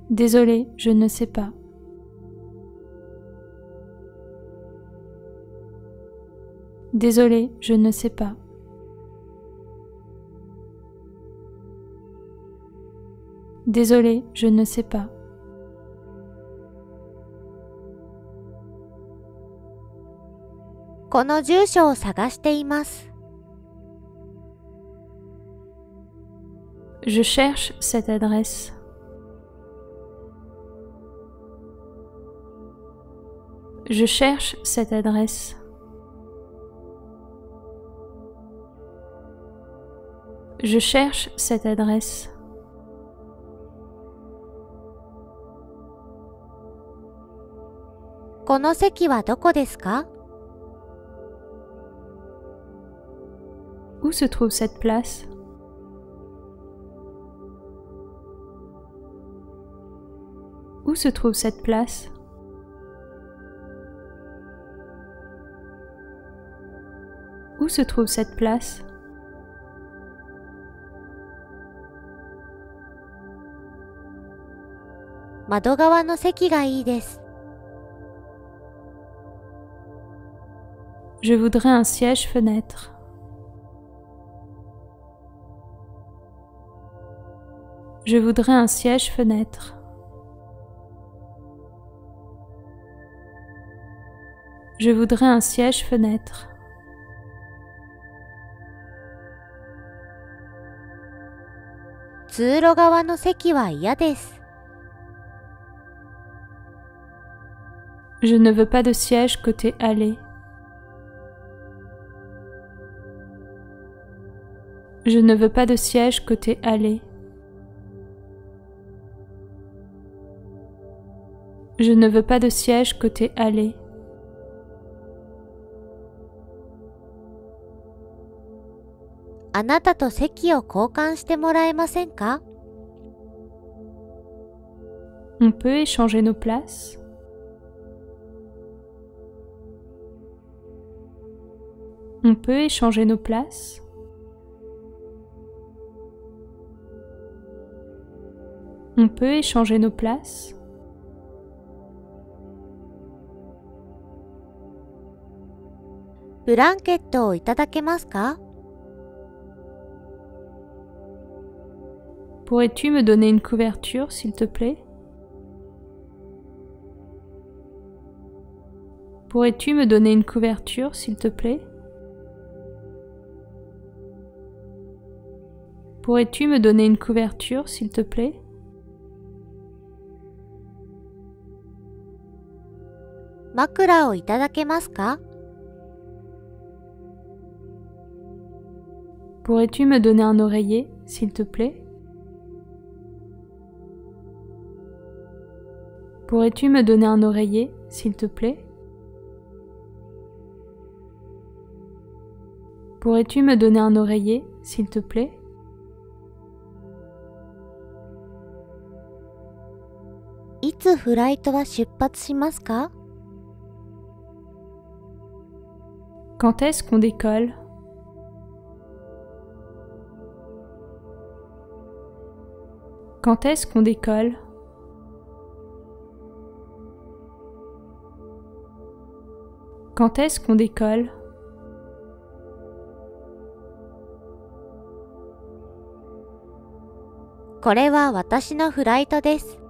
Désolé, je ne sais pas. Désolé, je ne sais pas. Désolé, je ne sais pas. Je cherche cette adresse. Je cherche cette adresse. Je cherche cette adresse. Où se trouve cette place? Où se trouve cette place? Où se trouve cette place? Je voudrais un siège fenêtre. Je voudrais un siège fenêtre. Je voudrais un siège fenêtre. Je ne veux pas de siège côté allée. Je ne veux pas de siège côté allée. Je ne veux pas de siège côté allée. On peut échanger nos places On peut échanger nos places. On peut échanger nos places. Pourrais-tu me donner une couverture, s'il te plaît? Pourrais-tu me donner une couverture, s'il te plaît? Pourrais-tu me donner une couverture, s'il te plaît? Pourrais-tu me donner un oreiller, s'il te plaît? Pourrais-tu me donner un oreiller, s'il te plaît? Pourrais-tu me donner un oreiller, s'il te plaît? つフライトは出発しますか Quand est-ce qu'on décolle これは私のフライトです。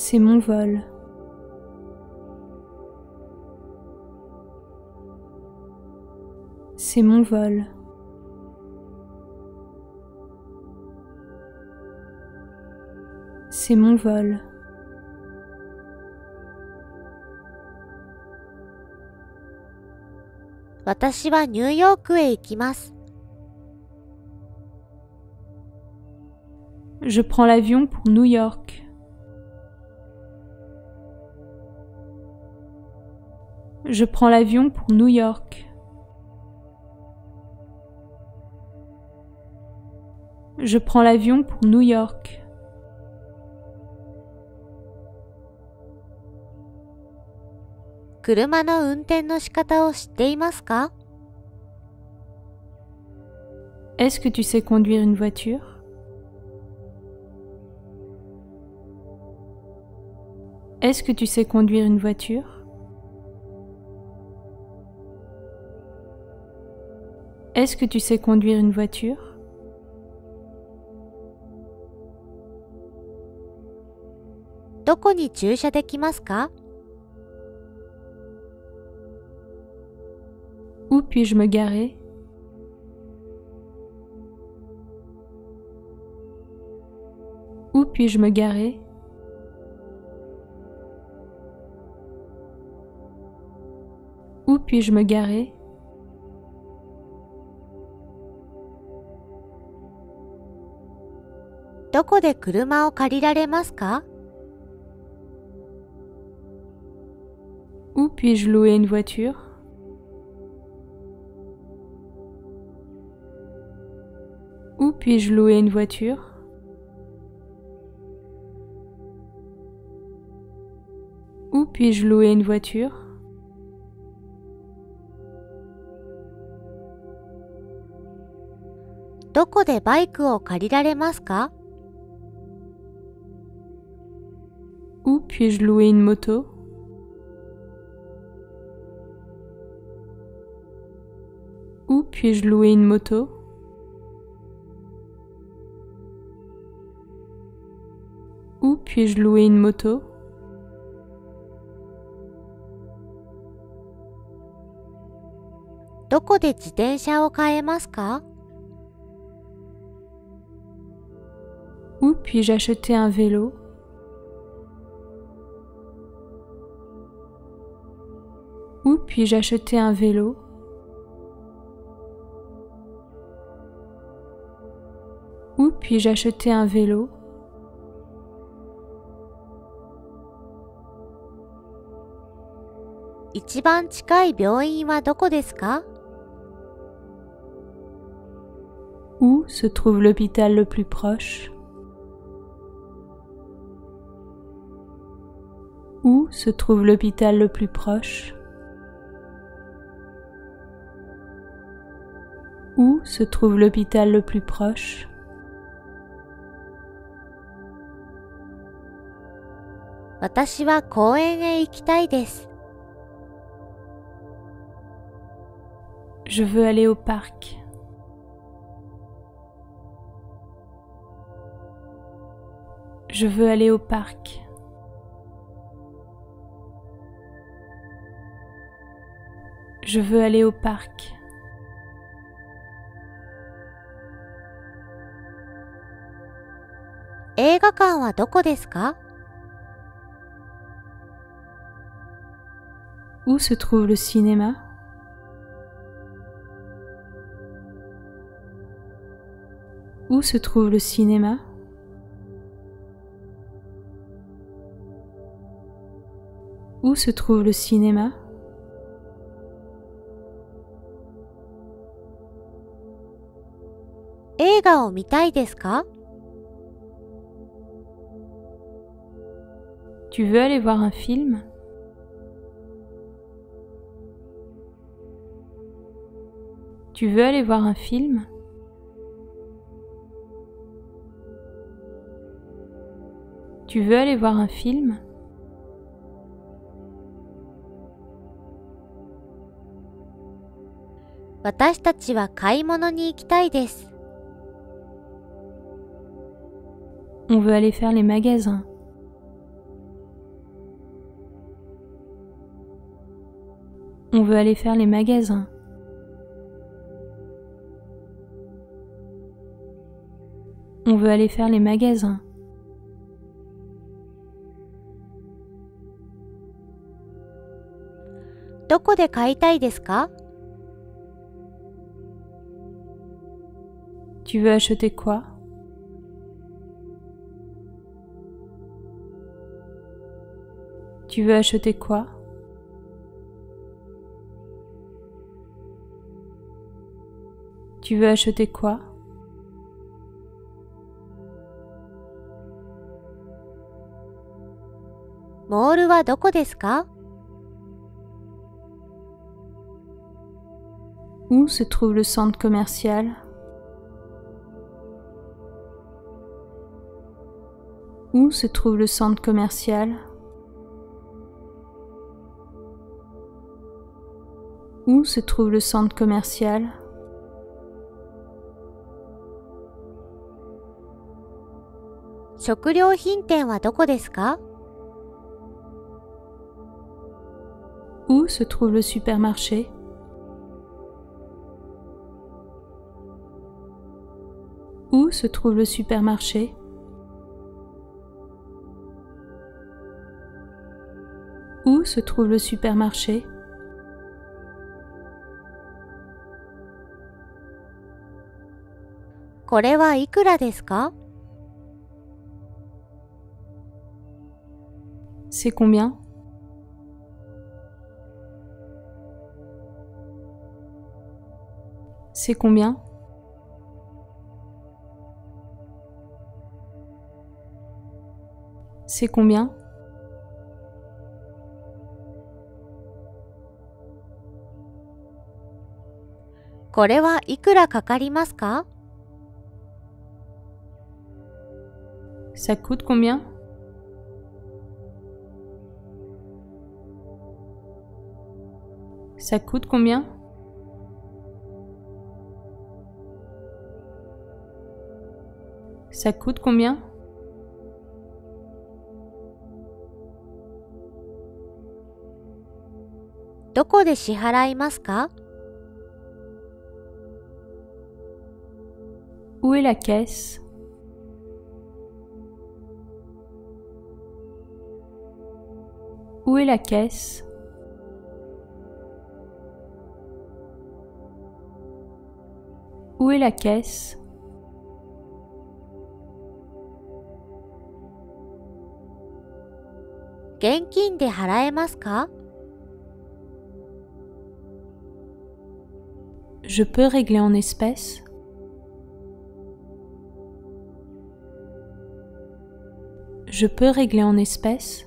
c'est mon vol. C'est mon vol. C'est mon vol. Je prends l'avion pour New York. je prends l'avion pour New York. Je prends l'avion pour New York. Est-ce que tu sais conduire une voiture? Est-ce que tu sais conduire une voiture? Est-ce que tu sais conduire une voiture? Où puis-je me garer? Où puis-je me garer? Où puis-je me garer? どこで車を借りられますか Où puis-je louer une voiture どこでバイクを借りられますか Puis-je louer une moto? Où puis-je louer une moto? Où puis-je louer une moto? Où puis-je acheter un vélo? Puis-je acheter un vélo. Où puis-je acheter un vélo. Où se trouve l'hôpital le plus proche? Où se trouve l'hôpital le plus proche? Où se trouve l'hôpital le plus proche? Je veux aller au parc. Je veux aller au parc. Je veux aller au parc. 映画館はどこですか Où se trouve le cinéma 映画を見たいですか Tu veux aller voir un film? Tu veux aller voir un film? Tu veux aller voir un film? On veut aller faire les magasins. veut aller faire les magasins. On veut aller faire les magasins. Tu veux acheter quoi? Tu veux acheter quoi? Tu veux acheter quoi? Où se trouve le centre commercial? Où se trouve le centre commercial? Où se trouve le centre commercial? 食料品店はどこですか Où se trouve le supermarché Où se trouve le supermarché Où se trouve le supermarché これはいくらですか c'est combien C'est combien C'est combien Ça coûte combien Ça coûte combien? Ça coûte combien? Où est la caisse? Où est la caisse? Est la caisse? Je peux régler en espèces? Je peux régler en espèces?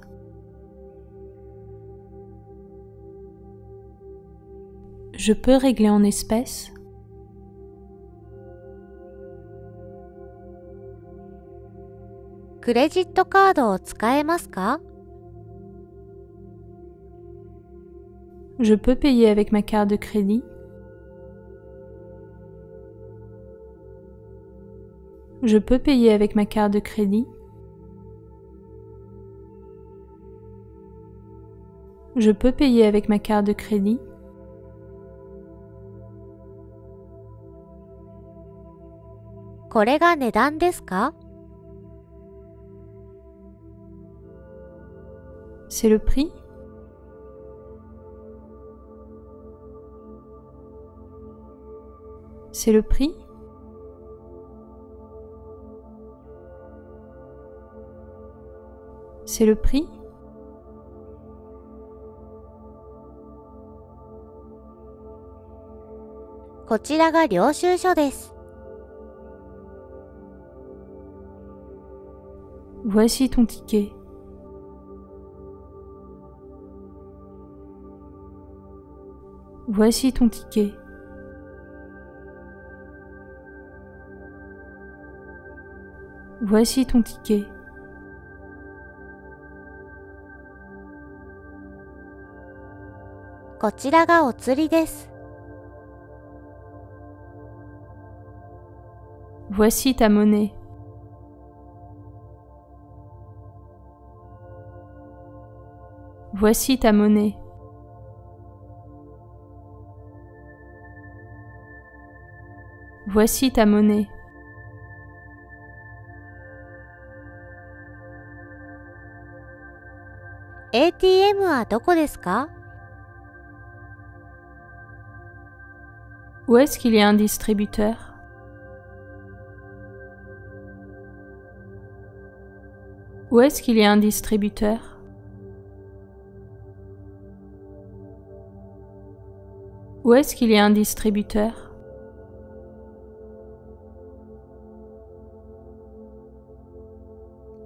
Je peux régler en espèces? クレジットカードを使えますか Je peux payer avec ma carte de crédit Je peux payer avec ma carte de crédit Je peux payer avec ma carte de crédit C'est le prix C'est le prix C'est le prix Voici ton ticket. Voici ton ticket. Voici ton ticket. Voici ta monnaie. Voici ta monnaie. Voici ta monnaie. 「ATM はどこですか Où est-ce qu'il y a un distributeur Où est-ce qu'il y a un distributeur Où est-ce qu'il y a un distributeur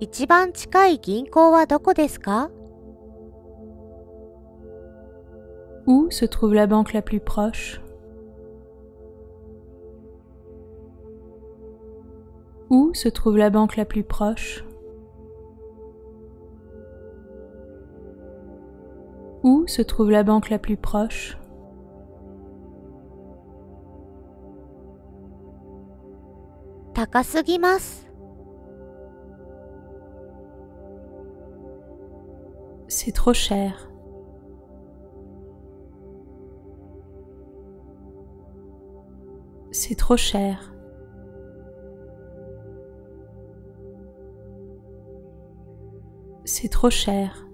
一番近い銀行はどこですか Où se trouve la banque la plus proche Où se trouve la banque la plus proche Où se trouve la banque la plus proche 高 C'est trop cher. C'est trop cher. C'est trop cher.